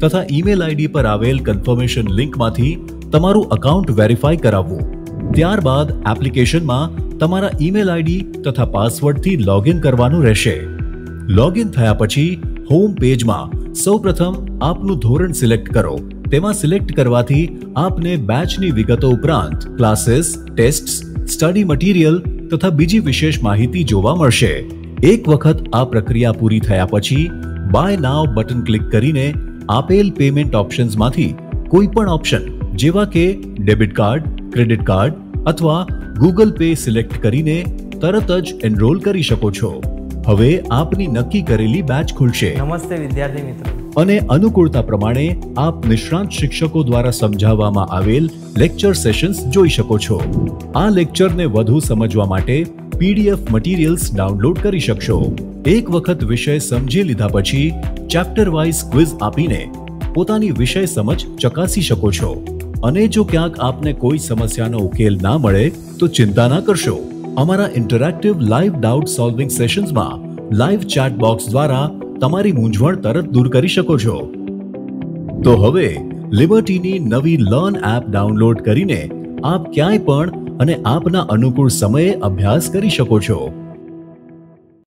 B: તથા ઈમેલ આઈડી પર આવેલ કન્ફર્મેશન લિંકમાંથી તમારું અકાઉન્ટ વેરીફાઈ કરાવવું. ત્યારબાદ એપ્લિકેશનમાં તમારા ઈમેલ આઈડી તથા પાસવર્ડથી લોગિન કરવાનું રહેશે. લોગિન થયા પછી હોમ પેજમાં સૌપ્રથમ આપનું ધોરણ સિલેક્ટ કરો. તેમાં સિલેક્ટ કરવાથી આપને બેચની વિગતો ઉપરાંત ક્લાસીસ ટેસ્ટ સ્ટડી મટીરિયલ તથા બીજી વિશેષ માહિતી જોવા મળશે. એક વખત આ પ્રક્રિયા પૂરી થયા પછી બાય નાવ બટન ક્લિક કરીને આપેલ પેમેન્ટ ઓપ્શન્સમાંથી કોઈ પણ ઓપ્શન જેવા કે ડેબિટ કાર્ડ ક્રેડિટ કાર્ડ અથવા ગૂગલ પે સિલેક્ટ કરીને તરત જ એનરોલ કરી શકો છો. હવે આપની નક્કી કરેલી બેચ ખુલશે.
C: નમસ્તે વિદ્યાર્થી મિત્રો.
B: અને અનુકૂળતા પ્રમાણે આપ નિષ્ણાંત શિક્ષકો દ્વારા સમજાવવામાં આવેલ લેક્ચર સેશન્સ જોઈ શકો છો. આ લેક્ચરને વધુ સમજવા માટે પીડીએફ મટીરિયલ્સ ડાઉનલોડ કરી શકશો. એક વખત વિષય સમજી લીધા પછી ચેપ્ટર વાઇઝ ક્વિઝ આપીને પોતાની વિષય સમજ ચકાસી શકો છો. અને જો ક્યાંક આપને કોઈ સમસ્યાનો ઉકેલ ના મળે, તો ચિંતા ના કરશો. અમારા ઇન્ટરેક્ટિવ લાઈવ ડાઉટ સોલ્વિંગ સેશન્સમાં લાઈવ ચેટ બોક્સ દ્વારા તમારી મૂંઝવણ તરત દૂર કરી શકો છો. તો હવે લિબર્ટીની નવી લર્ન એપ ડાઉનલોડ કરીને આપ ક્યાંય પણ અને આપના અનુકૂળ સમયે અભ્યાસ કરી શકો છો.